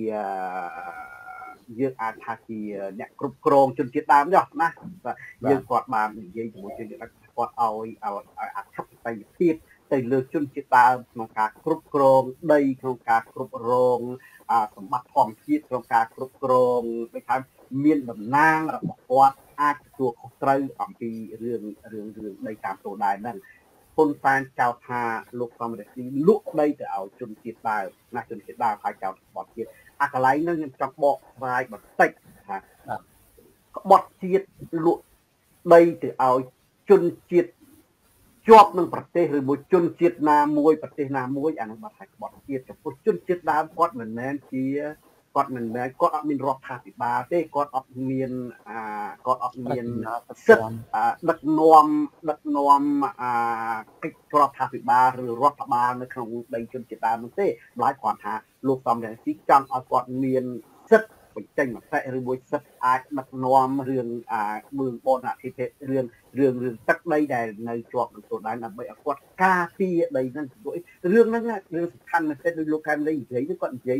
យើងអាចថាជាអ្នកគ្រប់គ្រងជនជាតិដើមចុះណាយើងគាត់បាននិយាយជាមួយជនជាតិដើមគាត់ឲ្យឲ្យអធិបតេយ្យភាពទៅលើជនជាតិដើមក្នុងការគ្រប់គ្រងដីក្នុងការគ្រប់គ្រងសម្បត្តិធម្មជាតិក្នុងការគ្រប់គ្រងដូចថា មានតំណាងរបស់គាត់អាចទទួលខុសត្រូវអំពីរឿងរឿងរឿងដីតាមគោលដៅហ្នឹងហ៊ុនសែនចោទថាលោកសំរងស៊ីលក់ដីទៅឲ្យជនជាតិដើមណាជនជាតិដើមហើយចោទបត់ទៀតអាកន្លែងហ្នឹងខ្ញុំចង់បកស្រាយបន្តិចថាក្បត់ជាតិលក់ដីទៅឲ្យជនជាតិជាប់នឹងប្រទេសឬមួយជនជាតិណាមួយប្រទេសណាមួយអានឹងបាត់ហើយក្បត់ជាតិចំពោះជនជាតិដើមគាត់មិនមែនជា គាត់មិនមែនគាត់អត់មានរដ្ឋាភិបាលទេគាត់អត់មានអាគាត់អត់មានសិទ្ធិដឹកនាំដឹកនាំអាកិច្ចរដ្ឋាភិបាលឬរដ្ឋបាលនៅក្នុងដីជនជាតិដើមនោះទេម្ល៉េះគាត់ថាលោកសំរងស៊ីចង់ឲ្យគាត់មានសិទ្ធិបញ្ចេញមតិឬមួយសិទ្ធអាចដឹកនាំរឿងអាមើងបនអធិភេទរឿងរឿងរឿងទឹកដីដែលនៅជាប់នឹងខ្លួនដែរដើម្បីឲ្យគាត់ការពារដីហ្នឹងព្រោះរឿងហ្នឹងរឿងសំខាន់ណាស់ទេដោយលោកកានលេនិយាយគាត់និយាយ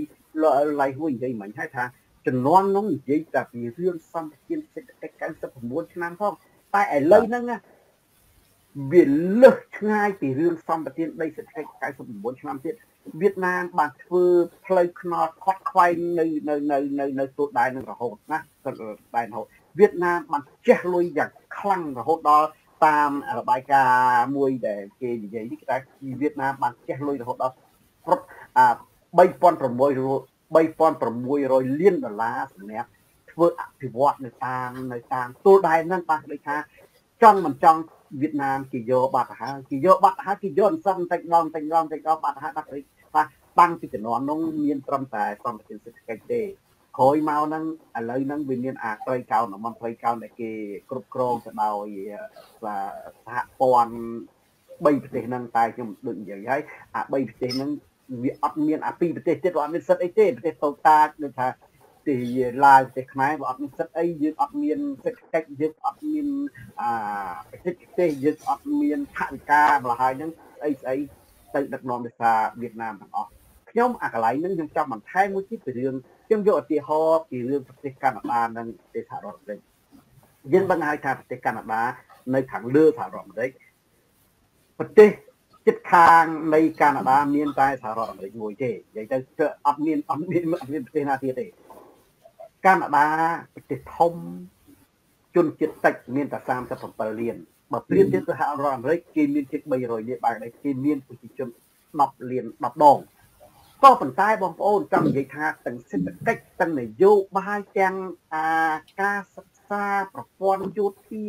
ឡៃហួយនិយាយមិញហើយថាជំនាន់នោះនិយាយតែពីរឿងសម្បទានសេដ្ឋកិច្ច99ឆ្នាំផងតែឥឡូវហ្នឹងវាលើសឆ្ងាយពីរឿងសម្បទានដីសេដ្ឋកិច្ច99ឆ្នាំទៀតវៀតណាមបានធ្វើផ្លូវថ្នល់ខត់ខ្វែងនៅនៅនៅនៅនៅទូដែននឹងរហូតណាដែនរហូតវៀតណាមបានចេះលុយយ៉ាងខ្លាំងរហូតដល់តាមរបាយការណ៍មួយដែលគេនិយាយនេះគេថាវៀតណាមបានចេះលុយរហូតដល់ប្រត់អា 3600 3600លានដុល្លារសម្រាប់ធ្វើអភិវឌ្ឍនៅតាមនៅតាមទូដែនហ្នឹងបានដូចថាចង់មិនចង់វៀតណាមគេយកបាត់ទៅហើយគេយកបាត់ទៅហើយគេយកអន្សឹងតិចដងតិចដងតិចដងបាត់ទៅហើយបាត់ទៅបាទបាំងពីជំនាន់នោះមានត្រឹមតែសម្បត្តិសេដ្ឋកិច្ចទេក្រោយមកហ្នឹងឥឡូវហ្នឹងវាមានអាត្រីកោនតំបន់ត្រីកោនដែលគេគ្រប់គ្រងទៅដោយសហព័ន្ធ3ប្រទេសហ្នឹងតែខ្ញុំដូចនិយាយហើយអា3ប្រទេសហ្នឹង វាអត់មានអាពីរប្រទេសទៀតវាអត់មានសិទ្ធអីទេប្រទេសតូតាដូចថាទីឡាវប្រទេសខ្មែរវាអត់មានសិទ្ធអីយើងអត់មានសេដ្ឋកិច្ចយើងអត់មានអាប្រទេសទេសយើងអត់មានថវិកាម្ល៉េះហើយហ្នឹងស្អីស្អីទៅដឹកនាំដោយសារវៀតណាមទាំងអស់ខ្ញុំអាកន្លែងហ្នឹងខ្ញុំចង់បន្ថែមមួយទៀតពីរឿងខ្ញុំយកឧទាហរណ៍ពីរឿងប្រទេសកាណាដានិងប្រទេសសហរដ្ឋអាមេរិកយើងដឹងហើយថាប្រទេសកាណាដានៅខាងលើសហរដ្ឋអាមេរិកប្រទេស ជិតខាងនៃកាណាដាមានតែសហរដ្ឋអាមេរិកមួយទេនិយាយទៅអត់មានអត់មានអត់មានប្រទេសណាទៀតទេកាណាដាប្រទេសធំជនជាតិតិចមានតែ37លានបើប្រៀបធៀបទៅសហរដ្ឋអាមេរិកគេមានជិត300លានបែបនេះគេមានប្រជាជន10លាន10ដងក៏ប៉ុន្តែបងប្អូនចង់និយាយថាទាំងសេដ្ឋកិច្ចទាំងនយោបាយទាំងអាការសិក្សាប្រព័ន្ធយោធា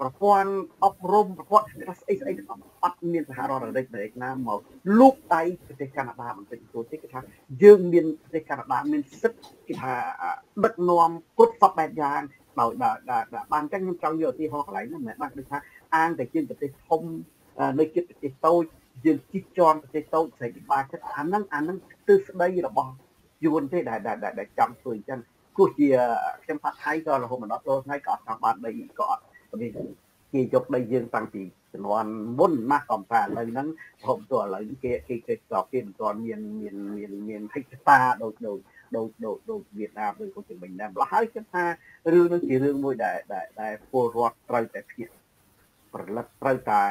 ប្រព័ន្ធអប់រំប្រព័ន្ធស្អីស្អីទាំងអស់អត់មានសហរដ្ឋអាមេរិកដែលណាមកលូកដៃប្រទេសកាណាដាបន្តិចបន្តួចទេគេថាយើងមានប្រទេសកាណាដាមានសិទ្ធិគេថាដឹកនាំគ្រប់សពបែបយ៉ាងដោយបានអញ្ចឹងខ្ញុំចង់យកឧទាហរណ៍កន្លែងហ្នឹងមិនបានដូចថាអាងតែជាប្រទេសធំនៅជិតប្រទេសតូចយើងជិះជាន់ប្រទេសតូចស្រីបាចិត្តអាហ្នឹងអាហ្នឹងទិសស្ដីរបស់យួនទេដែលដែលចង់ធ្វើអញ្ចឹងទោះជាខ្ញុំផាត់ថៃក៏រហូតមកដល់ថ្ងៃក៏អត់ចង់បានដីក៏អត់ គេយកដីយើងតាំងពីជំនាន់មុនណាស់កំថាឥឡូវហ្នឹងរហូតទៅឥឡូវគេគេគេក៏គេមិនទាន់មានមានមានមានហិច្ចតាដូចដូចដូចដូចដូចវៀតណាមដូចគាត់ជំនាញដែរម្ល៉េះហើយខ្ញុំថារឿងនេះជារឿងមួយដែលដែលពលរដ្ឋត្រូវតែភៀសប្រលឹកត្រូវតែ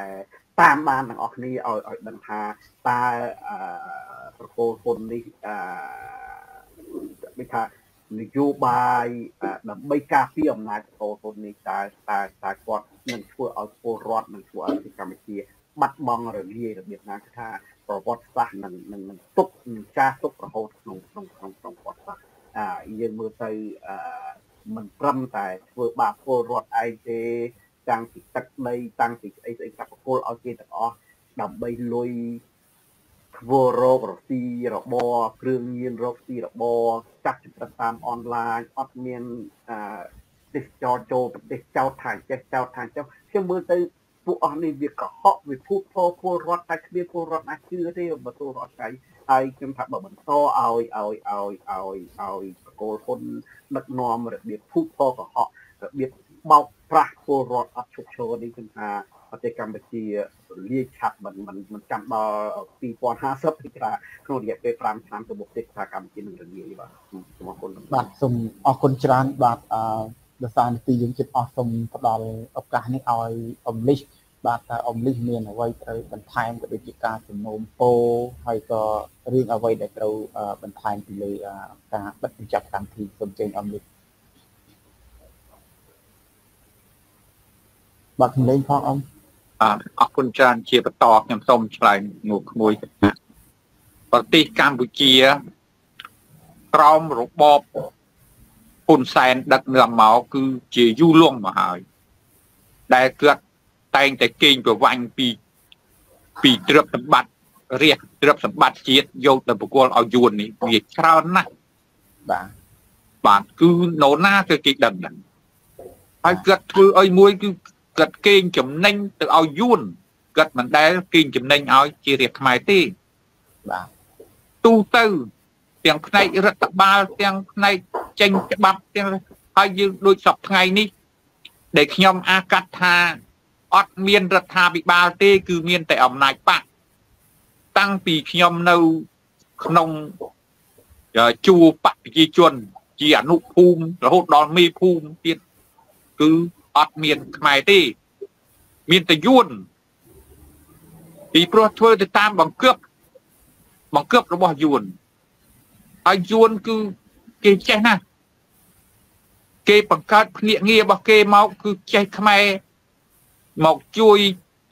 តាមបានទាំងអស់គ្នាឲ្យឲ្យដឹងថាតើប្រកូលហ៊ុននេះអឺដូចថា នយោបាយដើម្បីការពារអំណាចប្រកូលហ៊ុននេះតើតើតើគាត់នឹងធ្វើឲ្យពលរដ្ឋនឹងធ្វើឲ្យកម្ពុជាបាត់បង់រលាយរបៀបណាថាប្រវត្តិសាស្ត្រនឹងនឹងនឹងទុកចាស់ទុករហូតក្នុងក្នុងក្នុងក្នុងប្រវត្តិសាស្ត្រអាយើងមើលទៅអឺមិនត្រឹមតែធ្វើបាបពលរដ្ឋឯងទេតាំងពីទឹកដីតាំងពីស្អីស្អីកាប់ប្រគល់ឲ្យគេទាំងអស់ដើម្បីលុយ ធ្វើរោគរស៊ីរបរគ្រឿងញៀនរោគស៊ីរបរចាត់ចម្រិតតាមអនឡាញអត់មានអឺទេសចរចូលប្រទេសចោតថាចេះចោតថាចុះខ្ញុំមើលទៅពួកអស់នេះវាកុហកវាភូតផរពលរដ្ឋតែគ្មានពលរដ្ឋណាជឿទេបើពលរដ្ឋចៃហើយខ្ញុំថាបើបន្តឲ្យឲ្យឲ្យឲ្យឲ្យប្រកូលហ៊ុនដឹកនាំរបៀបភូតផរកុហករបៀបបោកប្រាស់ពលរដ្ឋអត់ឈប់ឈរនេះខ្ញុំថា ប្រទេសកម្ពុជាលាយឆាប់មិនមិនមិនចាំដល់2050ទេថាក្នុងរយៈពេល5ឆ្នាំទៅមុខទេថាកម្ពុជានឹងរលាយបាទសូមអរគុណបាទសូមអរគុណច្រើនបាទអឺដោយសារនីតិយើងចិត្តអស់សូមផ្ដល់ឱកាសនេះឲ្យអមលិសបាទតើអមលិសមានអ្វីត្រូវបន្ថែមក៏ដូចជាការជំនុំពោហើយក៏រឿងអ្វីដែលត្រូវបន្ថែមពីលើការបិទបញ្ចប់កម្មវិធីសូមចេញអមលិសបាទសម្លេងផងអ៊ំ បាទអរគុណច្រើនជាបន្តខ្ញុំសូមឆ្លើយងូក្មួយប្រទេសកម្ពុជាក្រោមរបបហ៊ុនសែនដឹកនាំមកគឺជាយូរលង់មកហើយដែលគាត់តែងតែកេងប្រវាញ់ពីពីទ្រព្យសម្បត្តិរាជទ្រព្យសម្បត្តិជាតិយកទៅប្រគល់ឲ្យយួននេះវាច្រើនណាស់បាទបាទគឺណូណាគឺគេដឹងហ្នឹងហើយគាត់ធ្វើឲ្យមួយគឺ គាត់កេងចំណេញទៅឲ្យយួនគាត់មិនដែលកេងចំណេញឲ្យជារាជខ្មែរទេបាទទូទៅទាំងផ្នែករដ្ឋបាលទាំងផ្នែកចេញច្បាប់ទាំងហើយយើងដូចសពថ្ងៃនេះ ដែលខ្ញុំអាកាត់ថាអត់មានរដ្ឋាភិបាលទេ គឺមានតែអំណាចបកតាំងពីខ្ញុំនៅក្នុងជួរបកប្រជាជន ជាអនុភូមិរហូតដល់មេភូមិទៀតគឺ អត់មានខ្មែរទេមានតែយួនពីព្រោះធ្វើទៅតាមបង្គាប់បង្គាប់របស់យួនហើយយួនគឺគេចេះណាស់គេបង្កើតភ្នាក់ងាររបស់គេមកគឺចេះខ្មែរមកជួយ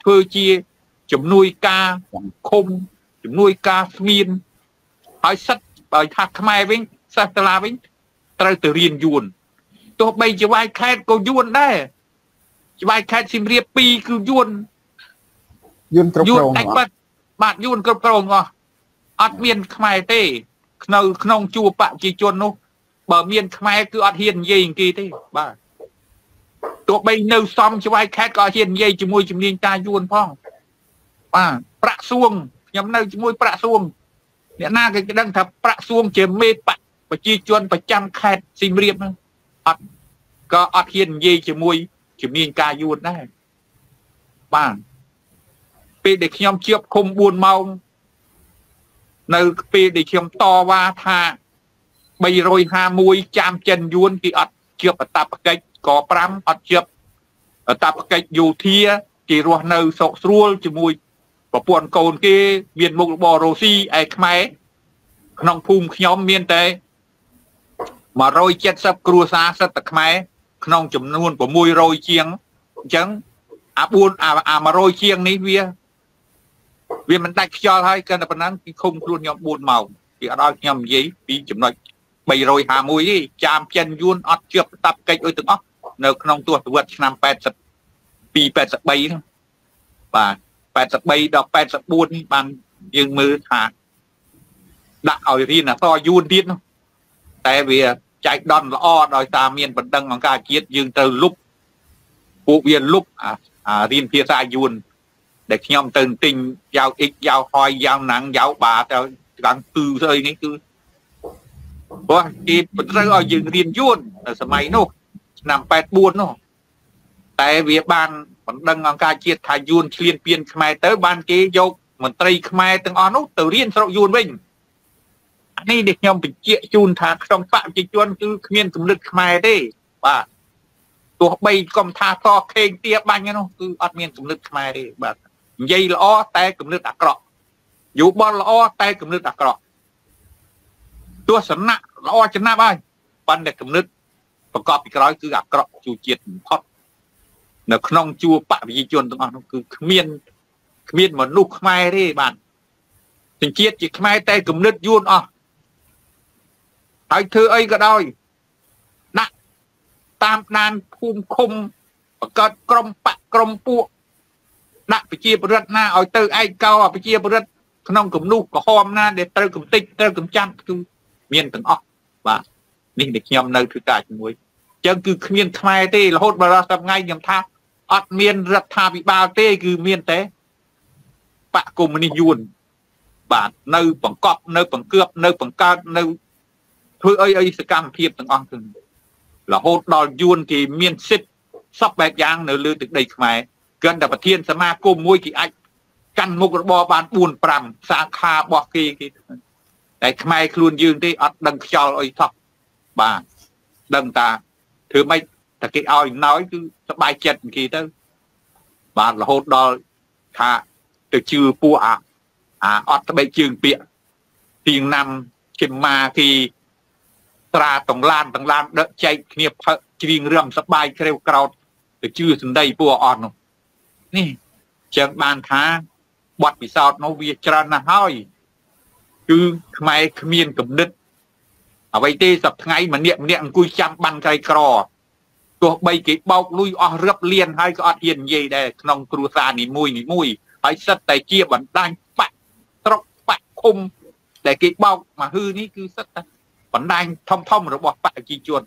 ធ្វើជាជំនួយការសង្គមជំនួយការស្មៀនហើយសិតបើថាខ្មែរវិញសាស្ត្រាវិញត្រូវទៅរៀនយួន ទោះបីជាវាយខេតក៏យួនដែរច្បាយខេតសៀមរាប2គឺយួនយួនគ្រប់គ្រងបាទបាទយួនគ្រប់គ្រងអស់អត់មានខ្មែរទេក្នុងក្នុងជួរបកជាជននោះបើមានខ្មែរគឺអត់ហ៊ាននិយាយអង្គគេទេបាទទោះបីនៅសំច្បាយខេតក៏ហ៊ាននិយាយជាមួយជំនាញតាយួនផងបាទប្រាក់សួងខ្ញុំនៅជាមួយប្រាក់សួងអ្នកណាគេដឹងថាប្រាក់សួងជាមេបកប្រជាជនប្រចាំខេត្តសៀមរាបហ្នឹងអត់ ក៏អត់ហ៊ាននិយាយជាមួយជំនាញការយួនដែរបាទពេលដែលខ្ញុំជាប់ឃុំ4ម៉ោងនៅពេលដែលខ្ញុំតវ៉ាថា351ចាមចិនយួនគេអត់ជាប់អតបកិច្ចក5អត់ជាប់អតបកិច្ចយោធាគេរស់នៅសុខស្រួលជាមួយប្រពន្ធកូនគេមានមុខរបររ៉ូស៊ីឯខ្មែរក្នុងភូមិខ្ញុំមានតែ170គ្រួសារសិតតែខ្មែរ ក្នុងចំនួន600ជាងអញ្ចឹងអា4អា100ជាងនេះវាវាមិនដាច់ខ្យល់ហើយកាន់តែប៉ុណ្ណឹងគេឃុំខ្លួនខ្ញុំ4ម៉ោងគេអត់ឲ្យខ្ញុំនិយាយពីចំណុច351ទេចាមចិនយួនអត់ជាប់តាប់កិច្ចអុយទាំងអស់នៅក្នុងទស្សវត្សឆ្នាំ82 83ហ្នឹងបាទ83ដល់84នេះបានយើងមើលថាដាក់ឲ្យរៀនអក្សរយួនទៀតនោះតែវា ចែកដន់ល្អដោយសារមានបណ្ដឹងអង្គការជាតិយើងត្រូវលុបពួកវាលុបអារៀនភាសាយួនដែលខ្ញុំទៅទិញយ៉ាវអ៊ិចយ៉ាវហយយ៉ាវណាំងយ៉ាវបាទៅខាងគឺស្អីនេះគឺព្រោះគេត្រូវឲ្យយើងរៀនយួននៅសម័យនោះឆ្នាំ84នោះតែវាបានបណ្ដឹងអង្គការជាតិថាយួនឆ្លៀនពៀនខ្មែរទៅបានគេយកមន្ត្រីខ្មែរទាំងអស់នោះទៅរៀនស្រុកយួនវិញ នេះដែលខ្ញុំបញ្ជាក់ជូនថាក្នុងបកប្រជាជនគឺគ្មានគំនិតខ្មែរទេបាទទោះបីកុំថាតខេងទាបាញ់នោះគឺអត់មានគំនិតខ្មែរទេបាទនិយាយល្អតែគំនិតអាក្រក់យោបល់ល្អតែគំនិតអាក្រក់ទស្សនៈល្អចំណាប់ហើយប៉ុន្តែគំនិតប្រកបពីក្រោយគឺអាក្រក់ជួជាតិបំផុតនៅក្នុងជួរបកប្រជាជនទាំងអស់នោះគឺគ្មានគ្មានមនុស្សខ្មែរទេបាទសញ្ជាតិជាខ្មែរតែគំនិតយួនអស់ ហើយធ្វើអីក៏ដោយដាក់តាមដានភូមិឃុំបង្កើតក្រុមបកក្រុមពួកដាក់ប្រជាប្រដ្ឋណាឲ្យទៅឯកោប្រជាប្រដ្ឋក្នុងគំនុះក្រហមណាដែលត្រូវកំតិចត្រូវកំចាត់គឺមានទាំងអស់បាទនេះដែលខ្ញុំនៅធ្វើការជាមួយអញ្ចឹងគឺគ្មានខ្មែរទេរហូតដល់សប្តាហ៍ខ្ញុំថាអត់មានរដ្ឋាភិបាលទេ គឺមានតែបកកុម្មុយនីសយួនបាទនៅបង្កប់នៅបង្កើបនៅបង្កើតនៅ ធ្វើអីអីសកម្មភាពទាំងអស់គឺរហូតដល់យួនគេមានសិទ្ធិសពបែបយ៉ាងនៅលើទឹកដីខ្មែរគ្រាន់តែប្រធានសមាគមមួយគេអាចកាន់មុខរបរបាន4 5សាខារបស់គេគេតែខ្មែរខ្លួនយើងទេអត់ដឹងខ្យល់អីសោះបាទដឹងតាធ្វើម៉េចតែគេឲ្យណោយគឺសบายចិត្តគេទៅបាទរហូតដល់ថាទៅជឿពួកអាអាអត់ស្បែកជើងពាកទៀងណាំជិមម៉ាគេ ត្រាតងឡានតងឡានដឹកចែកគ្នាផឹកជ្រៀងរឹមសបាយក្រេវក្រោតទៅជឿសម្ដីពួកអត់នោះនេះចឹងបានថាបទពិសោធន៍នោះវាច្រើនណាស់ហើយគឺខ្មែរគ្មានគំនិតអ្វីទេសប្ថ្ងៃម្នាក់ម្នាក់អង្គុយចាំបានក្រៃក្រទោះបីគេបោកលុយអស់រឹបលៀនហើយក៏អត់ហ៊ាននិយាយដែរក្នុងគ្រួសារនីមួយនីមួយហើយសិតតែជាបណ្ដាញបាក់ត្រុកបាក់ឃុំដែលគេបោកមកហឺនេះគឺសិតតែ បណ្ដាញធំធំរបស់បកប្រជាជន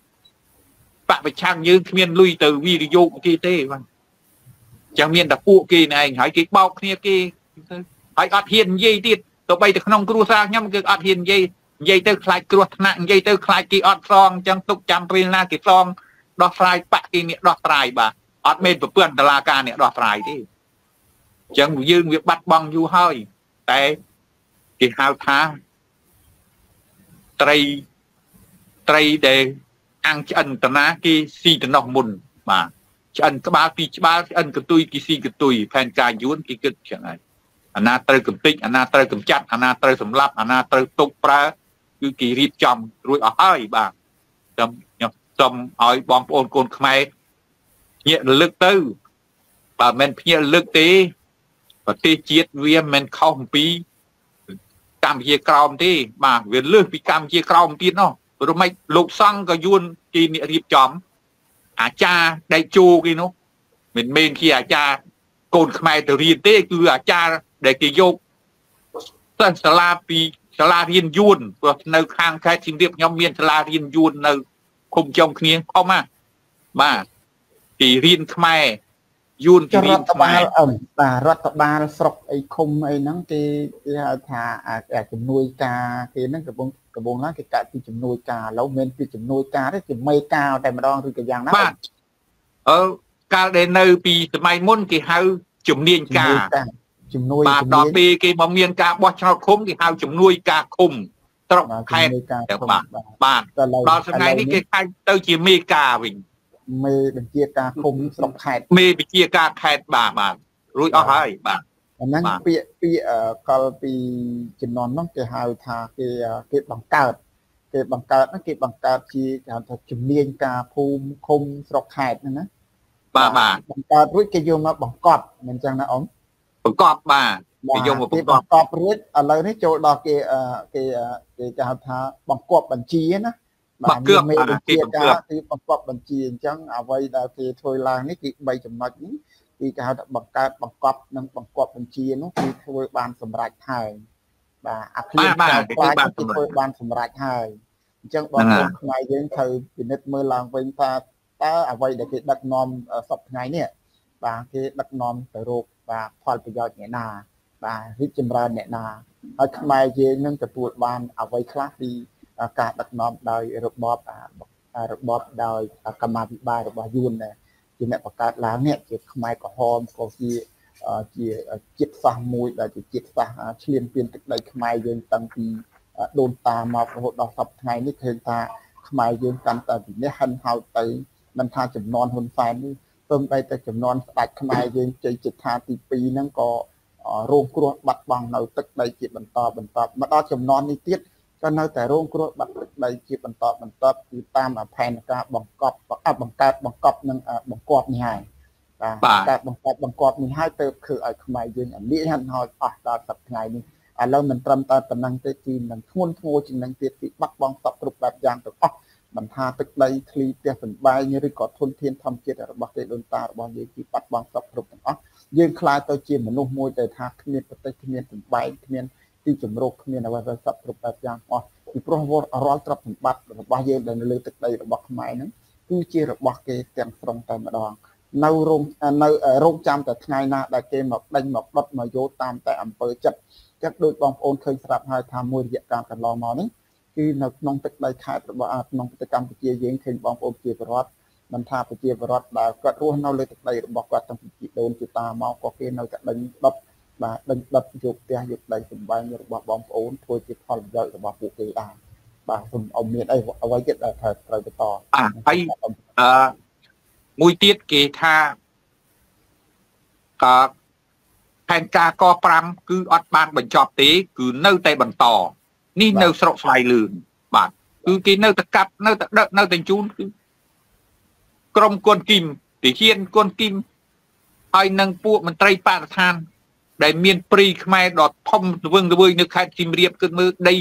បកប្រឆាំងយើងគ្មានលុយទៅវិនិយោគគេទេបាទចឹងមានតែពួកគេណែឯងហើយគេបោកគ្នាគេហើយអត់ហ៊ាននិយាយទៀតទៅបីទៅក្នុងគ្រួសារខ្ញុំគឺអត់ហ៊ាននិយាយនិយាយទៅខ្លាចគ្រោះថ្នាក់និយាយទៅខ្លាចគេអត់សងអញ្ចឹងទុកចាំពេលណាគេសងដោះស្រាយបាក់គេនេះដោះស្រាយបាទអត់មានប្រពន្ធតឡាការនេះដោះស្រាយទេអញ្ចឹងយើងវាបាត់បង់យូរហើយតែគេហៅថាត្រី ត្រីដែលអាំងឆ្អិនតណាគេស៊ីតំណោះមុនបាទឆ្អិនក្បាលពីក្បាលឆ្អិនកតុយគេស៊ីកតុយផែនការយួនគេគិតចឹងហើយអាណាត្រូវកំតិចអាណាត្រូវកំចាត់អាណាត្រូវសម្លាប់អាណាត្រូវទុកប្រើគឺគេរៀបចំរួចអស់ហើយបាទខ្ញុំខ្ញុំសូមឲ្យបងប្អូនកូនខ្មែរភ្ញាក់រលឹកទៅបើមិនភ្ញាក់រលឹកទេប្រទេសជាតិវាមិនខុសអំពីកម្ពុជាក្រោមទេបាទវាលើសពីកម្ពុជាក្រោមទៀតនោះ ព្រោះមិនលោកសង្ឃក៏យួនគេអ្នករៀបចំ អាចារ្យដៃជោគេនោះមិនមែនជាអាចារ្យកូនខ្មែរទៅរៀនទេ គឺអាចារ្យដែលគេយកសិស្សសាលាពីសាលារៀនយួនព្រោះនៅខាងខេត្តសៀមរាបខ្ញុំមានសាលារៀនយួននៅឃុំចំគ្នាខំណាបាទគេរៀនខ្មែរយួនគេរៀនខ្មែរអឹមបាទរដ្ឋបាលស្រុកអីឃុំអីហ្នឹងគេគេហៅថាជំនួយការគេហ្នឹងកំពុង កំពុងឡើងគេកាត់ពីជំនួយការឥឡូវមិនពីជំនួយការទេជាមេការតែម្ដងឬក៏យ៉ាងណាបាទអឺកាលដែលនៅពីសម័យមុនគេហៅជំនាញការជំនួយបាទដល់ពេលគេមកមានការបោះឆ្នោតឃុំគេហៅជំនួយការឃុំត្រកខេត្តបាទបាទដល់ថ្ងៃនេះគេខាច់ទៅជាមេការវិញមេបញ្ជាការឃុំស្រុកខេត្តមេបញ្ជាការខេត្តបាទបាទរួចអស់ហើយបាទ អាហ្នឹងពាក្យពាក្យកលពីជំនាន់នោះគេហៅថាគេគេបង្កើតគេបង្កើតហ្នឹងគេបង្កើតជាគេហៅថាជំនាញការភូមិឃុំស្រុកខេត្តហ្នឹងណាបាទបាទបង្កើតរួចគេយកមកបង្កប់មិនចឹងណាអ៊ំបង្កប់បាទគេយកមកបង្កប់បង្កប់រួចឥឡូវនេះចូលដល់គេគេគេគេហៅថាបង្កប់បញ្ជាណាបាទគឺមេបញ្ជាការគឺបង្កប់បញ្ជាអញ្ចឹងអ្វីដែលគេធ្វើឡើងនេះគឺ3ចំណុចនេះ គឺគេហៅថាបង្កើតបង្កប់និងបង្កប់បញ្ជានោះគឺធ្វើបានសម្រេចហើយបាទអាភ្លាមបាទគឺបានធ្វើបានសម្រេចហើយអញ្ចឹងបងប្អូនខ្មែរយើងត្រូវពិនិត្យមើលឡើងវិញថាតើអ្វីដែលគេដឹកនាំសពថ្ងៃនេះបាទគេដឹកនាំទៅរកបាទផលប្រយោជន៍អ្នកណាបាទរីកចម្រើនអ្នកណាហើយខ្មែរយើងនឹងទទួលបានអ្វីខ្លះពីការដឹកនាំដោយរបបរបបដោយកម្មាភិបាលរបស់យួនដែរ ជាអ្នកបង្កើតឡើងនេះជាខ្មែរក្រហមក៏ជាជាជាតិសាសន៍មួយដែលជាជាតិសាសន៍ឈ្លានពានទឹកដីខ្មែរយើងតាំងពីដូនតាមករហូតដល់សពថ្ងៃនេះឃើញថាខ្មែរយើងកាន់តែពិនិត្យហិនហោចទៅមិនថាចំនួនហ៊ុនសែននេះសូម្បីតែចំនួនស្ដេចខ្មែរយើងជ័យចិត្តថាទី2ហ្នឹងក៏រងគ្រោះបាត់បង់នៅទឹកដីជាបន្តបន្តមកដល់ចំនួននេះទៀត ក៏នៅតែរងគ្រោះបាត់ទឹកដីជាបន្តបន្តគឺតាមផែនការបង្កប់បង្កើតបង្កប់និងបង្គាប់នេះហើយបាទការបង្កើតបង្គាប់នេះហើយទៅគឺឲ្យខ្មែរយើងអានេះហាន់ហោចអស់ដល់សប្តាហ៍នេះឥឡូវមិនត្រឹមតែប៉ុណ្ណឹងទេគឺនឹងធ្ងន់ធ្ងរជាងនឹងទៀតគឺបាត់បង់សពគ្រប់បែបយ៉ាងទាំងអស់មិនថាទឹកដីធ្លីផ្ទះសំបែងឬក៏ធនធានធម្មជាតិរបស់ទេដូនតារបស់យើងគឺបាត់បង់សពគ្រប់ទាំងអស់យើងខ្លាចទៅជាមនុស្សមួយដែលថាគ្មានប្រទេសគ្មានសំបែងគ្មាន ទីជំរកគ្មានអ្វីសពគ្រប់បែបយ៉ាងអស់ពីព្រោះរាល់ទ្រព្យសម្បត្តិរបស់យើងដែលនៅលើទឹកដីរបស់ខ្មែរហ្នឹងគឺជារបស់គេទាំងស្រុងតែម្ដងនៅរោងនៅរោងចាំតែថ្ងៃណាដែលគេមកដេញមកដុតមកយកតាមតែអំពើចិត្តចឹងដូចបងប្អូនឃើញស្រាប់ហើយថាមួយរយៈកាលកន្លងមកនេះគឺនៅក្នុងទឹកដីខេត្តរបស់ក្នុងប្រទេសកម្ពុជាយើងឃើញបងប្អូនជាប្រវត្តិមិនថាប្រជាពលរដ្ឋដែលគាត់រស់នៅលើទឹកដីរបស់គាត់តាំងពីជីដូនជីតាមកក៏គេនៅតែដេញដុត បាទដេញដុតយកផ្ទះយកដីសម្បែងរបស់បងប្អូនធ្វើជាផលប្រយោជន៍របស់ពួកគេដែរបាទសូមអមមានអីអ្វីទៀតដែលត្រូវត្រូវបន្តអាហើយអឺមួយទៀតគេថាកផែនការក5គឺអត់បានបញ្ចប់ទេ គឺនៅតែបន្តនេះនៅស្រុកស្វាយលឿនបាទគឺគេនៅតែកាប់នៅតែដឹកនៅតែជូនគឺក្រុមគុនគីមទាហានគុនគីមហើយនឹងពួកមន្ត្រីបរិស្ថាន ដែលមានព្រីខ្មែរដ៏ធំស្វឹងល្វើយនៅខេត្តសៀមរាបគឺមើលដី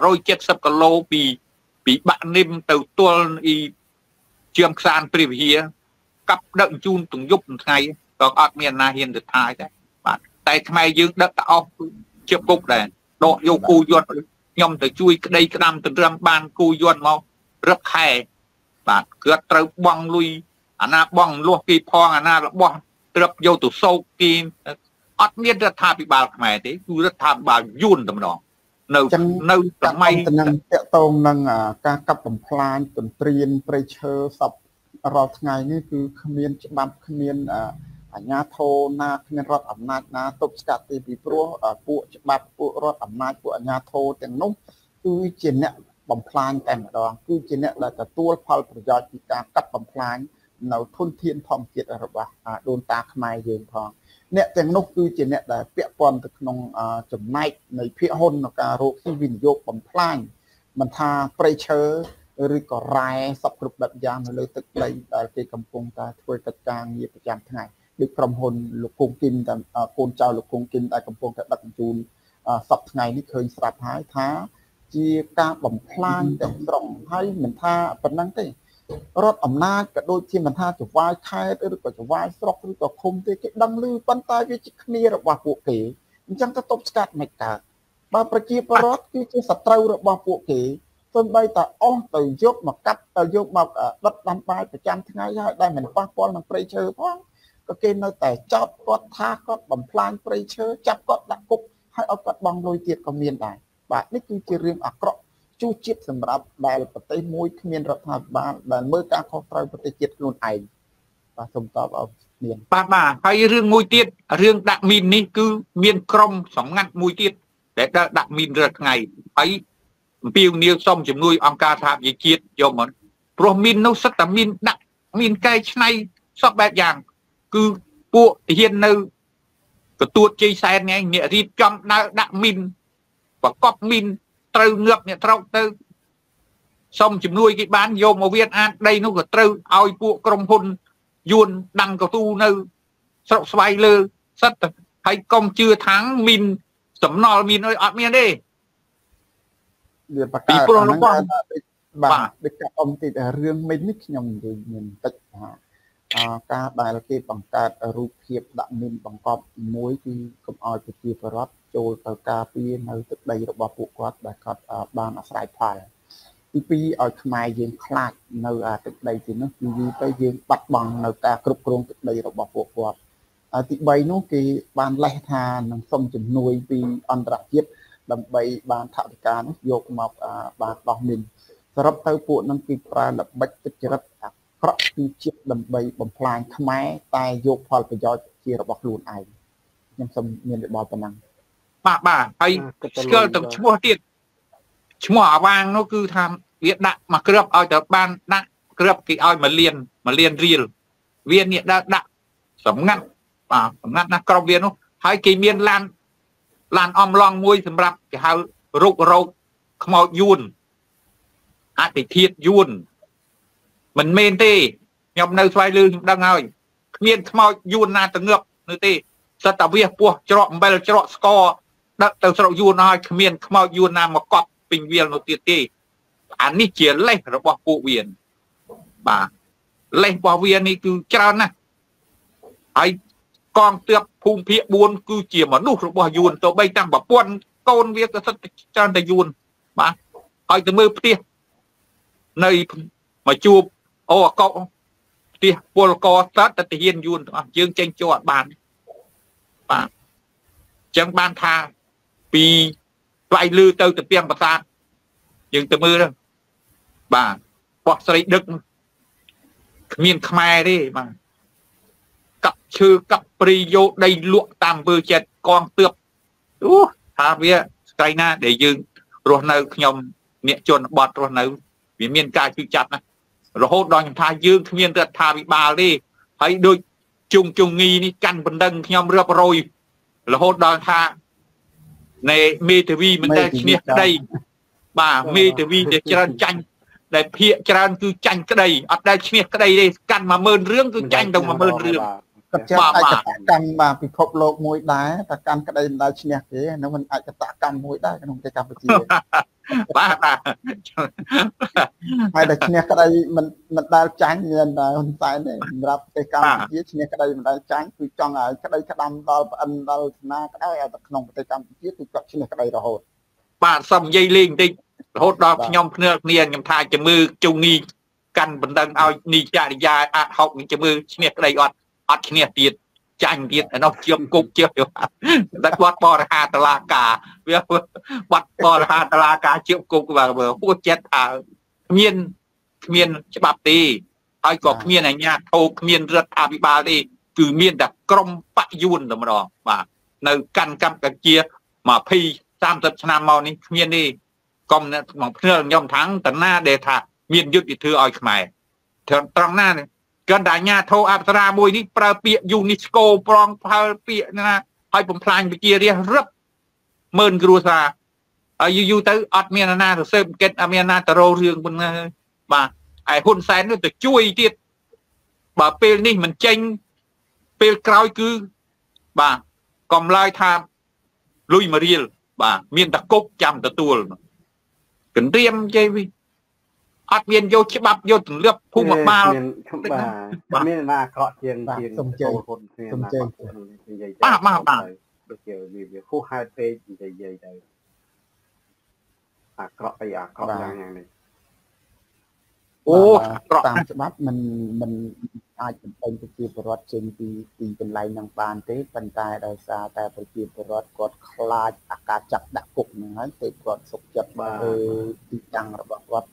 170គីឡូពីពីបាក់និមទៅទល់អ៊ីជាងខ្សានព្រះវិហារកាប់ដឹកជូនទាំងយប់ទាំងថ្ងៃក៏អត់មានណាហ៊ានទៅថាដែរបាទតែខ្មែរយើងដឹកទៅអស់ជាគុកដែរដកយកគូយន្តខ្ញុំទៅជួយក្តីក្តាំទន្ទឹមបានគូយន្តមករឹកខែបាទគាត់ត្រូវបងលុយអាណាបងលួសគេផងអាណារបស់ត្រឹបយកទៅសោកគេ អត់មានរដ្ឋាភិបាលខ្មែរទេគឺរដ្ឋាភិបាលយួនតែម្ដងនៅនៅសម័យនឹងតកតងនឹងការកាប់បំផ្លាញទន្ទ្រានព្រៃឈើសពរាល់ថ្ងៃនេះគឺគ្មានច្បាប់គ្មានអាជ្ញាធរណាគ្មានរដ្ឋអំណាចណាទប់ស្កាត់ទេពីព្រោះពួកច្បាប់ពួករដ្ឋអំណាចពួកអាជ្ញាធរទាំងនោះគឺជាអ្នកបំផ្លាញតែម្ដងគឺជាអ្នកដែលទទួលផលប្រយោជន៍ពីការកាត់បំផ្លាញនៅធនធានធម្មជាតិរបស់ដូនតាខ្មែរយើងផង អ្នកទាំងនោះគឺជាអ្នកដែលពាក់ព័ន្ធទៅក្នុងចំណែកនៃភាគហ៊ុនក្នុងការរកស៊ីវិនិយោគបំផ្លាញមិនថាប្រៃឈើឬក៏រ៉ែសពគ្រប់បែបយ៉ាងនៅលើទឹកដីដែលគេកំពុងតែធ្វើកិច្ចការងារប្រចាំថ្ងៃដូចក្រុមហ៊ុនលោកគង់គិនតាកូនចៅលោកគង់គិនដែលកំពុងតែដឹកជញ្ជូនសពថ្ងៃនេះឃើញស្រាប់ហើយថា ជាការបំផ្លាញទាំងស្រុងហើយមិនថាប៉ុណ្ណឹងទេ រដ្ឋអំណាចក៏ដូចជាមិនថាចវាយខេត្តឬក៏ចវាយស្រុកឬក៏ឃុំទេគេដឹងឮប៉ុន្តែវាជាគ្នារបស់ពួកគេអញ្ចឹងទៅទប់ស្កាត់មិនកើតបើប្រជាពលរដ្ឋគឺជាសត្រូវរបស់ពួកគេសូម្បីតែអស់ទៅយកមកកាប់ទៅយកមកដុតដាំបាយប្រចាំថ្ងៃហើយដែលមិនប៉ះពាល់នឹងព្រៃឈើផងក៏គេនៅតែចោទគាត់ថាគាត់បំផ្លាញព្រៃឈើចាប់គាត់ដាក់គុកហើយឲ្យគាត់បង់លុយទៀតក៏មានដែរបាទនេះគឺជារឿងអាក្រក់ ជួសជាតិសម្រាប់ដែលប្រទេសមួយគ្មានរដ្ឋាភិបាលដែលមើលការខុសត្រូវប្រទេសជាតិខ្លួនឯងបាទសូមតបអរមានបាទបាទហើយរឿងមួយទៀតរឿងដាក់មីននេះគឺមានក្រុមសម្ងាត់មួយទៀតដែលដាក់មីនរាល់ថ្ងៃហើយអំពាវនាវសុំជំនួយអង្គការសហប្រជាជាតិយកមកព្រោះមីននោះសិតតែមីនដាក់មីនកែច្នៃសពបែបយ៉ាង គឺពួកហ៊ាននៅកទួតជ័យសែននេះអ្នករៀបចំដើរដាក់មីនប្រកបមីន ត្រូវងើបអ្នកត្រោកទៅសុំជំនួយគេបានយកមកវៀនអានដីនោះក៏ត្រូវឲ្យពួកក្រុមហ៊ុនយួនដាំងកទូនៅ ស្រុកស្វាយលើសិតហើយកុំជឿថាងមីនសំណល់មីនអើយអត់មានទេវាបកកើតពីព្រោះរបស់បាទដូចកាអ៊ំតិចរឿងមិញនេះខ្ញុំនិយាយមានតិចថាការដែលគេបង្កើតរូបភាពដាក់មីនបង្កប់មួយគឺកុំឲ្យប្រជាពលរដ្ឋ ចូលទៅការពារនៅទឹកដីរបស់ពួកគាត់ដែលគាត់បានអាស្រ័យផលទី2ឲ្យខ្មែរយើងខ្លាចនៅទឹកដីទីនោះគឺយូរទៅយើងបាត់បង់នៅការគ្រប់គ្រងទឹកដីរបស់ពួកគាត់ទី3នោះគេបានលេសថានឹងសុំជំនួយពីអន្តរជាតិដើម្បីបានថវិកានោះយកមកបានដោះមីនសរុបទៅពួកនឹងគឺប្រើល្បិចទឹកចរិតអាក្រក់ពីជាតិដើម្បីបំផ្លាញខ្មែរតែយកផលប្រយោជន៍ជារបស់ខ្លួនឯងខ្ញុំសូមមានរបបប៉ុណ្ណឹង បាទបាទហើយស្គាល់ទាំងឈ្មោះទៀតឈ្មោះអាវាងនោះគឺថាវាដាក់មកគ្រាប់ឲ្យទៅបានដាក់គ្រាប់គេឲ្យមកលៀនមកលៀនរៀលវានេះដាក់ដាក់សម្ងាត់បាទសម្ងាត់ណាក្រុមវានោះហើយគេមានឡានឡានអំឡងមួយសម្រាប់គេហៅរុករោគខ្មោចយួនអតិធិធយួនមិនមែនទេខ្ញុំនៅស្វ័យលឺខ្ញុំដឹងហើយគ្មានខ្មោចយួនណាទៅងឹបនៅទេសត្វតាវាពោះច្រកអំបិលច្រកស្ករ ដឹកទៅស្រុកយួនហើយគ្មានខ្មោចយួនណាមកកប់ពេញវាលនោះទៀតទេអានេះជាលេសរបស់ពួកវាបាទលេសរបស់វានេះគឺច្រើនណាស់ហើយកងទ័ពភូមិភាគ4គឺជាមនុស្សរបស់យួនទៅបីតាំងប្រព័ន្ធកូនវាក៏សិតច្រើនតែយួនបាទឲ្យទៅមើលផ្ទះនៅមកជួបអូអកុផ្ទះពលកស្តាត់តែទាហានយួនទាំងអស់យើងចេញចូលអត់បានបាទអញ្ចឹងបានថា ពីផ្លៃលឺទៅទៅពីងប្រាសាទយើងទៅមើលបាទបោះស្រីដឹកគ្មានខ្មែរទេបាទកាប់ឈើកាប់ព្រីយកដីលក់តាមអំពើចិត្តកងទើបអូថាវាស្ត្រីណាដែលយើងរស់នៅខ្ញុំអ្នកជនបទរស់នៅវាមានការជឿចាប់ណារហូតដល់ខ្ញុំថាយើងគ្មានរដ្ឋាភិបាលទេហើយដូចជុងជុងងីនេះកាន់បណ្ដឹងខ្ញុំរាប់រយរហូតដល់ថា នៃមេធាវីមិនដែលឈ្នះក្តីបាទមេធាវីដែលច្រើនចាញ់ដែលភាកច្រើនគឺចាញ់ក្តីអត់ដែលឈ្នះក្តីទេកាន់10000រឿងគឺចាញ់ទៅ10000រឿង គាត់ជាឯកតកម្មបាទពិភពលោកមួយដែរតែកម្មក្តីមិនដែលឈ្នះទេហ្នឹងមិនឯកតកម្មមួយដែរក្នុងប្រទេសកម្ពុជាបាទបាទហើយតែឈ្នះក្តីមិនមិនដែលចាញ់មានហ៊ុនសែនទេសម្រាប់ប្រទេសកម្ពុជាឈ្នះក្តីមិនដែលចាញ់គឺចង់ឲ្យក្តីក្តាំដល់ប្អិនដល់ឋានៈក្តីឲ្យតែក្នុងប្រទេសកម្ពុជាគឺគាត់ឈ្នះក្តីរហូតបាទសុំនិយាយលេងបន្តិចរហូតដល់ខ្ញុំភ្នែកគ្នាខ្ញុំថាជំងឺជុងងីកាន់បណ្ដឹងឲ្យនីចរិយាអាត់ហុកជំងឺឈ្នះក្តីអត់ អត់ឈ្នះទៀតចាញ់ទៀតឯនោះជាប់គុកជាប់តែគាត់បរិហាតឡាការវាបាត់បរិហាតឡាការជាប់គុកបាទហួសចិត្តថាគ្មានគ្មានច្បាប់ទេហើយក៏គ្មានអាជ្ញាធរគ្មានរដ្ឋាភិបាលទេគឺមានតែក្រមបយួនតែម្ដងបាទនៅកាន់កម្ពុជា20 30ឆ្នាំមកនេះគ្មានទេកុំមកភ្នើខ្ញុំថាងតាណាដែលថាមានយុទ្ធវិធីឲ្យខ្មែរត្រង់ណា គាត់តែអាញាធោអប្សរាមួយនេះប្រើពាក្យយូនីស្កូប្រងផលពាក្យណាឲ្យបំផ្លាញវិជារាសរឹបម៉ឺនគ្រួសារហើយយូរយូរទៅអត់មានអាណាទៅស៊ើបអង្កេតអត់មានអាណាទៅរោរឿងប៉ុណ្ណាបាទហើយហ៊ុនសែននោះទៅជួយទៀតបើពេលនេះមិនចេញពេលក្រោយគឺបាទកំឡើយថាលុយមួយរៀលបាទមានតែគុកចាំទទួលកន្រៀមជ័យវិញ អត់មានយកច្បាប់យកទម្លាប់ភូមិបាលបាទមានណាអាក្រក់ជាងជាងចូលហ៊ុនគ្នាណានិយាយបាទបាទបាទដូចជាវាវាខុសហេតុពេកនិយាយទៅអាក្រក់អីអាក្រក់យ៉ាងយ៉ាងនេះអូក្រក់តាមច្បាប់มันมันអាចបំពេញប្រជាពលរដ្ឋចេញពីពីកន្លែងនឹងបានទេប៉ុន្តែដោយសារតែប្រជាពលរដ្ឋគាត់ខ្លាចអាការចាក់ដាក់គុកហ្នឹងហើយទើបគាត់សុខចិត្តធ្វើទីតាំងរបស់គាត់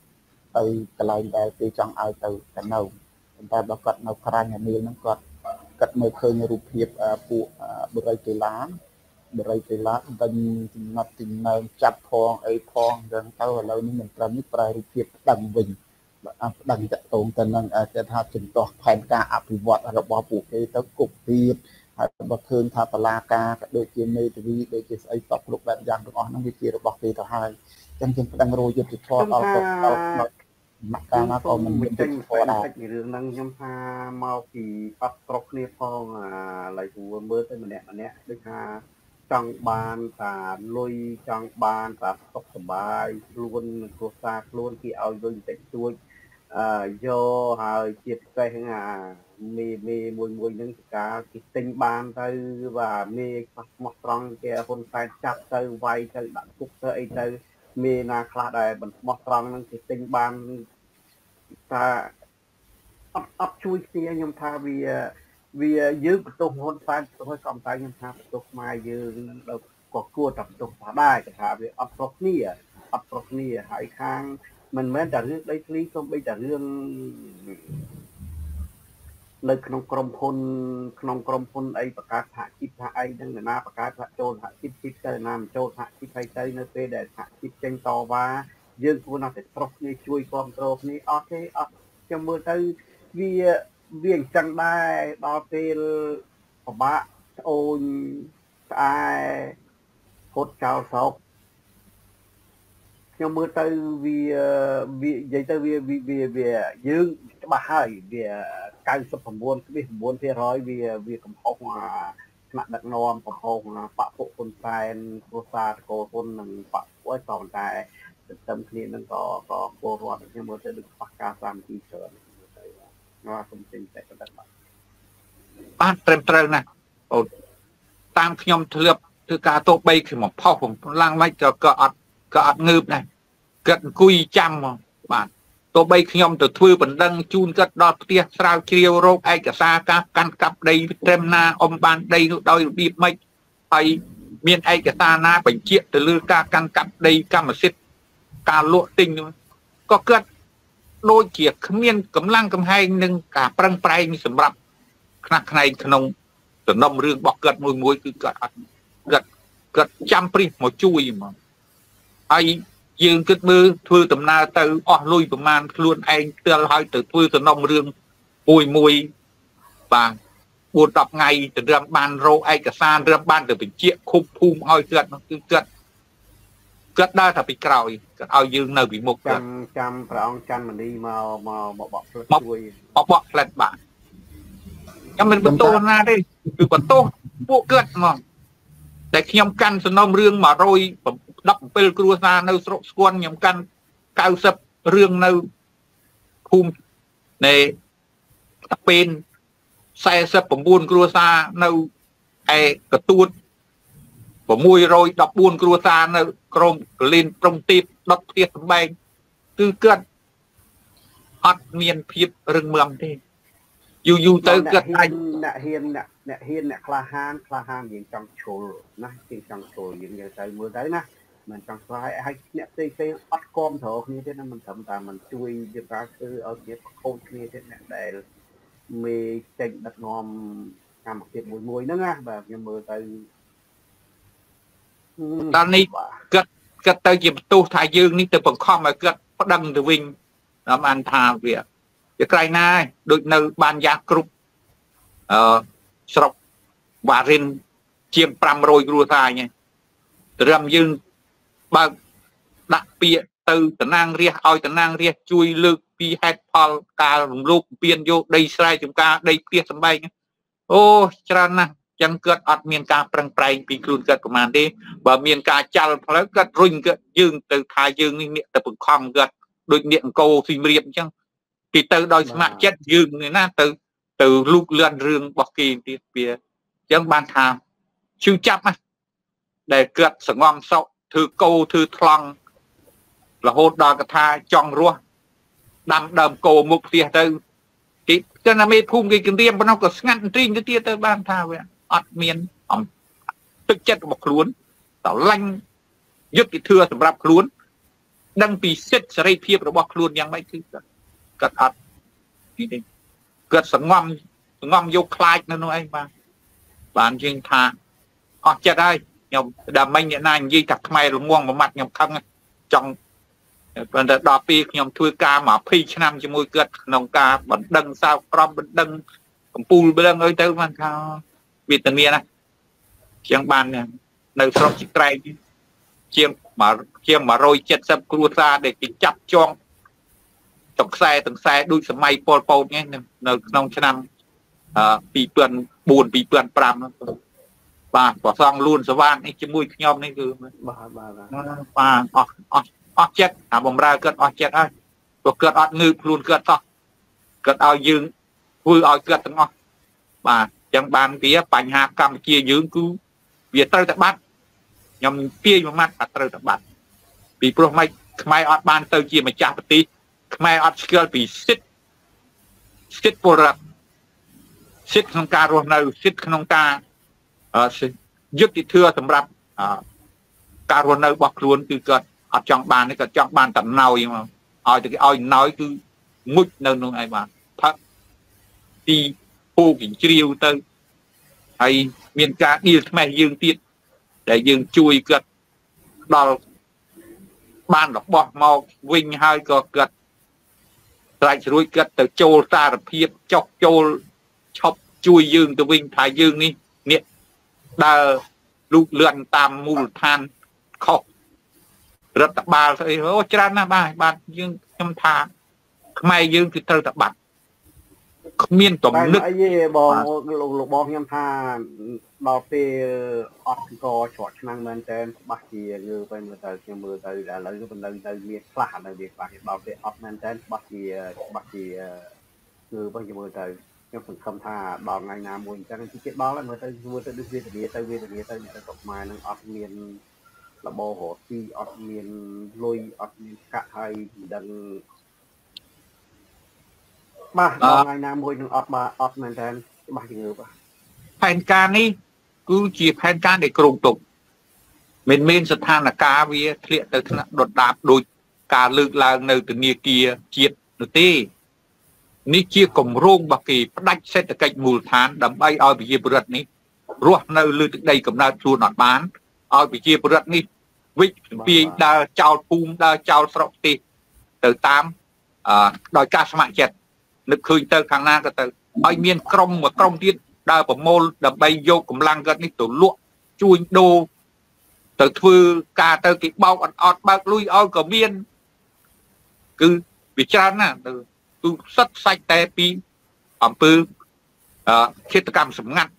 ទៅកន្លែងដែលគេចង់ឲ្យទៅទៅនៅប៉ុន្តែបើគាត់នៅក្រាញ់អានីលហ្នឹងគាត់គាត់មើលឃើញរូបភាពពួកបរិយាកេឡាបរិយាកេឡាដេញចំណត់ទីនៅចាប់ផងអីផងអញ្ចឹងទៅឥឡូវនេះមិនត្រឹមនេះប្រែរូបភាពដឹងវិញបើប្តឹងតកតងទៅនឹងគេថាជំទាស់ផែនការអភិវឌ្ឍរបស់ពួកគេទៅគប់ទៀតហើយបើឃើញថាបលាការក៏ដូចជាមេធាវីដូចជាស្អីសពគ្រប់បែបយ៉ាងទាំងអស់ហ្នឹងវាជារបស់គេទៅហើយអញ្ចឹងយើងប្តឹងរយុទ្ធធម៌ដល់ដល់ មកកាលណាក៏មិនមានចេញផងដែររឿងហ្នឹងខ្ញុំថាមកពីអត់ស្រុកគ្នាផងអាឡៃគួរមើលទៅម្នាក់ម្នាក់ដូចថាចង់បានតាលុយចង់បានតាសុខសบายខ្លួនគ្រួសារខ្លួនគេឲ្យលុយបន្តិចតួចអឺយកហើយជាពិសេសអាមេមេមួយមួយហ្នឹងការគេទិញបានទៅបាទមេខ្វះស្មោះត្រង់គេហ៊ុនសែនចាប់ទៅវាយទៅដាក់គុកទៅអីទៅមេណាខ្លះដែលមិនស្មោះត្រង់ហ្នឹងគេទិញបាន ថាអត់អត់ជួយគ្នាខ្ញុំថាវាវាយើងបន្ទោសហ៊ុនសែនទៅឲ្យកំតែខ្ញុំថាបន្ទោសខ្មែរយើងដល់ក៏គួរតែបន្ទោសថាដែរគេថាវាអត់ប្រកគ្នាអត់ប្រកគ្នាហើយខាង មិនមែនតែរឿងដីធ្លីសូម្បីតែរឿងនៅក្នុងក្រមហ៊ុនក្នុងក្រមហ៊ុនអីបង្កើតសហជីពថាអីហ្នឹងណាបង្កើតសហចូលសហជីពជីពទៅណាមិនចូលសហជីពហើយទៅនៅពេលដែលសហជីពចេញតវ៉ា យើងគួរណាស់តែប្រុសគ្នាជួយគ្រប់គ្រងគ្នាអត់ទេអត់ខ្ញុំមើលទៅវាវាអញ្ចឹងដែរដល់ពេលពិបាកស្អូនស្អែហត់ចោលស្រុកខ្ញុំមើលទៅវាវានិយាយទៅវាវាវាយើងច្បាស់ហើយវា99.9%វាវាកំហុសអាថ្នាក់ដឹកនាំកំហុសបពុហ៊ុនសែនគ្រួសារតកូលហ៊ុននិងបពុឲ្យក៏ប៉ុន្តែ ទន្ទឹមគ្នានឹងក៏ក៏ពលរដ្ឋខ្ញុំមើលទៅដូចខ្វះការសាមគ្គីច្រើនទៅបាទសូមចេញតែប៉ុណ្ណឹងបាទបាទត្រឹមត្រូវណាស់អូតាមខ្ញុំធ្លាប់ធ្វើការទោះបីខ្ញុំផុសឡើងមិនក៏ក៏អត់ក៏អត់ងើបដែរគាត់អង្គុយចាំមកបាទទោះបីខ្ញុំទៅធ្វើបណ្ដឹងជូនគាត់ដល់ផ្ទះស្រាវជ្រាវរោគឯកសារការកាន់កាប់ដីត្រឹមណាអមបានដីនោះដោយរបៀបម៉េចហើយមានឯកសារណាបញ្ជាក់ទៅលើការកាន់កាប់ដីកម្មសិទ្ធិ ការលក់ទិញក៏គាត់ដូចជាគ្មានកម្លាំងកំហែងនឹងការប្រឹងប្រែងសម្រាប់ខ្នះខ្នែងក្នុងសំណុំរឿងរបស់គាត់មួយមួយគឺគាត់អត់គាត់គាត់ចាំព្រិះមកជួយហ្មងហើយយើងគិតមើលធ្វើដំណើរទៅអស់លុយប្រមាណខ្លួនឯងផ្ទាល់ហើយទៅធ្វើសំណុំរឿងមួយមួយបាទ4 10ថ្ងៃទៅរឹមបានរោឯកសាររឹមបានទៅបញ្ជាឃុំភូមិឲ្យគាត់គឺគាត់ គាត់ដើរតែពីក្រោយគាត់ឲ្យយើងនៅពីមុខចាំចាំព្រះអង្គច័ន្ទមនីមកមកមកបកផ្លិតជួយបបកផ្លិតបាទខ្ញុំមិនបន្ទោសណាទេគឺបន្ទោសពួកគាត់ហ្មងតែខ្ញុំកាន់សំណុំរឿង117គ្រួសារនៅស្រុកស្គន់ខ្ញុំកាន់90រឿងនៅភូមិនៃតាពេល49គ្រួសារនៅឯកទួត 614គ្រួសារនៅក្រមកលិនព្រំទីបដុតផ្ទះសម្បែងគឺគាត់អត់មានភាពរឹងមាំទេយូរយូរទៅគាត់អាចអ្នកហ៊ានអ្នកអ្នកហ៊ានអ្នកក្លាហានក្លាហានយើងចង់ឈុលណាយើងចង់ឈុលយើងយកទៅមើលទៅណាមិនចង់ស្វាយឲ្យអ្នកផ្សេងផ្សេងអត់គ្រប់ត្រគ្នាទេណាមិនត្រឹមតែមិនជួយយើងការធ្វើឲ្យគ្នាខូចគ្នាទេអ្នកដែលមេចេញដឹកនាំកម្មភាពមួយមួយហ្នឹងណាបាទខ្ញុំមើលទៅ ដល់នេះគាត់គាត់ទៅជាបន្ទោសថាយើងនេះទៅបង្ខំឲ្យគាត់ប្តឹងទៅវិញតាមអានថាវាវាក្រៃណាហើយដូចនៅបានយ៉ាគ្រប់អឺស្រុកវ៉ារិនជាង500គ្រួសារហ្នឹងត្រឹមយើងបើកដាក់ពាក្យទៅតំណាងរាជឲ្យតំណាងរាជជួយលើកពីហេតុផលការរំលោភពៀនយកដីស្រែចម្ការដីផ្ទះសម្បែងអូច្រើនណាស់ ចឹងគាត់អត់មានការប្រឹងប្រែងពីខ្លួនគាត់ប្រហែលទេបើមានការចាល់ផ្លូវគាត់រុញគាត់យើងទៅថាយើងនេះនេះទៅបង្ខំគាត់ដូចនាគអង្គរស៊ីមរៀបអញ្ចឹងគេទៅដោយស្ម័គ្រចិត្តយើងនេះណាទៅទៅលូកលឿនរឿងរបស់គេទៀតវាអញ្ចឹងបានថាជឿចាប់ណាដែលគាត់សងំសក់ធ្វើកោធ្វើថ្លង់រហូតដល់កថាចង់រស់ដាំដើមកោមុខផ្ទះទៅគេចឹងណាមេភូមិគេគម្រាមប៉ុណ្ណោះក៏ស្ងាត់ទ្រីងទៅទៀតទៅបានថាវា អត់មានអំទឹកចិត្តរបស់ខ្លួនតឡាញ់យុទ្ធធឿសម្រាប់ខ្លួន ដឹងពីសិទ្ធិសេរីភាពរបស់ខ្លួនយ៉ាងម៉េចគឺគាត់អត់ទីនេះគាត់សងំសងំយកខ្លាចនៅនោះឯងបាទបានជាងថាអស់ចិត្តហើយខ្ញុំដើម្បីអ្នកណានិយាយថាខ្មែរល្ងងមួយម៉ាត់ខ្ញុំខឹងចង់ប៉ុន្តែដល់ពេលខ្ញុំធ្វើការ20ឆ្នាំជាមួយគាត់ក្នុងការបណ្ដឹងសោកក្រំបណ្ដឹងកម្ពូលបឹងអីទៅបានថា វេទនាណាជាងបាននៅស្រុកជីក្រែកជាងជាង170គ្រួសារដែលគេចាប់ចងទាំងខ្សែទាំងខ្សែដូចសម័យប៉ុលពតនេះនៅក្នុងឆ្នាំ2004 2005បាទប្រសងលួនសវាងនេះជាមួយខ្ញុំនេះគឺបាទបាទបាទអស់អស់អស់ចិត្តអាបំរើគាត់អស់ចិត្តហើយព្រោះគាត់អត់ងើបខ្លួនគាត់សោះគាត់ឲ្យយើងធ្វើឲ្យគាត់ទាំងអស់បាទ ចឹងបានវាបញ្ហាកម្ពុជាយើងគឺវាត្រូវតែបាត់ខ្ញុំទាយមួយម៉ាត់ថាត្រូវតែបាត់ពីព្រោះម៉េចខ្មែរអត់បានទៅជាម្ចាស់ប្រទេសខ្មែរអត់ស្គាល់ពីសិទ្ធិសិទ្ធិពលរដ្ឋសិទ្ធិក្នុងការរស់នៅសិទ្ធិក្នុងការយុទ្ធធឿសម្រាប់ការរស់នៅរបស់ខ្លួនគឺគាត់អត់ចង់បានទេគាត់ចង់បានតំណោយមកឲ្យទៅគេឲ្យណោយគឺមុជនៅនោះឯងបាទផឹកទី ពូកជ្រាវទៅហើយមានការដៀលថ្មេះយើងទៀតដែលយើងជួយគាត់ដល់បានរបស់មកវិញហើយក៏គាត់ស្រេចរួចគាត់ទៅចូលសារភាពចុះចូលឈប់ជួយយើងទៅវិញថាយើងនេះនេះដើរលូកលឿនតាមមូលដ្ឋានខុសរដ្ឋបាលស្អីអូច្រើនណាស់បាទបាទយើងខ្ញុំថាខ្មែរយើងគឺត្រូវតែបាត់ គ្មានទំនឹកអីទេបងលោកបងខ្ញុំថាដល់ពេលអត់កច្រត់ឆ្នាំមែនតើច្បាស់ជាលើទៅមើលទៅខ្ញុំមើលទៅឥឡូវទៅនៅនៅមានខ្លះនៅវាខ្លះដល់ពេលអត់មែនតើច្បាស់ជាច្បាស់ជាគឺបងខ្ញុំមើលទៅខ្ញុំសង្ឃឹមថាដល់ថ្ងៃណាមួយអញ្ចឹងជិះដល់ហើយមើលទៅមើលទៅដូចវេទនាទៅវេទនាទៅអ្នកស្រុកខ្មែរនឹងអត់មានរបបរត់ទីអត់មានលុយអត់មានកាក់ហើយមិនដឹង បាទដល់ថ្ងៃណាមួយនឹងអត់បាទអត់មែនតើច្បាស់ជាងើបផែនការនេះគឺជាផែនការដែលគ្រោងទុកមិនមានស្ថានភាពវាធ្លាក់ទៅថ្នាក់ដុតដាបដូចការលើកឡើងនៅធនាគារជាតិនោះទេនេះជាគម្រោងរបស់គេផ្ដាច់សេដ្ឋកិច្ចមូលដ្ឋានដើម្បីឲ្យប្រជាពលរដ្ឋនេះរស់នៅលើទឹកដីកំណើតខ្លួនអត់បានឲ្យប្រជាពលរដ្ឋនេះវិច្ចពីដើរចោលភូមិដើរចោលស្រុកទេសទៅតាមដោយការស្ម័គ្រចិត្ត នឹកឃើញទៅខាងណាក៏ទៅឲ្យមានក្រុមមួយក្រុមទៀតដើរប្រមូលដើម្បីយកកម្លាំងគាត់នេះទៅលក់ជួញដូរទៅធ្វើការទៅគេបោកអត់អត់បើកលុយឲ្យក៏មានគឺវាច្រើនណាស់ទៅគឺសិតសាច់តែពីអំពើអឺឃាតកម្មសម្ងាត់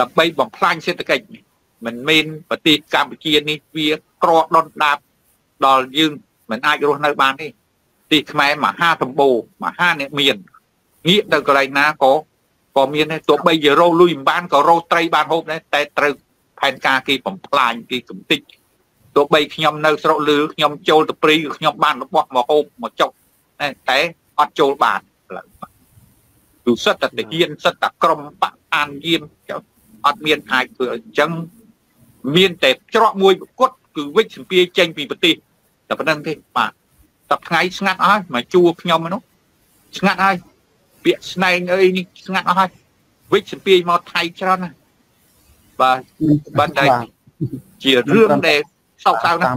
ដើម្បីបំផ្លាញសេដ្ឋកិច្ចមិនមែនប្រទេសកម្ពុជានេះវាក្រដុនដាបដល់យើងមិនអាចរស់នៅបានទេ ទីខ្មែរមហាសម្បូរមហាអ្នកមានងាកទៅកន្លែងណាក៏ក៏មានដែរទោះបីជារោលុយមិនបានក៏រោត្រីបានហូបដែរតែត្រូវផែនការគេបំផ្លាញគេកំតិចទោះបីខ្ញុំនៅស្រុកលឺខ្ញុំចូលទៅព្រីខ្ញុំបានរបស់មកហូបមកចុកតែអត់ចូលបានឥឡូវគឺសិតតែទាហានសិតតែក្រុមបកអានយាមអត់មានអាចធ្វើអញ្ចឹងមានតែច្រកមួយប្រកុតគឺវិច្ចសម្ពាយចេញពីប្រទេសតែប៉ុណ្្នឹងទេបាទ តែថ្ងៃស្ងាត់អស់មកជួខ្ញុំនោះស្ងាត់ហើយពាក្យស្នែងអីនេះស្ងាត់អស់ហើយវិច្ចសម្ពាយមកថៃច្រើនណាស់បាទបាទតែជារឿងដែលសោកសៅណាស់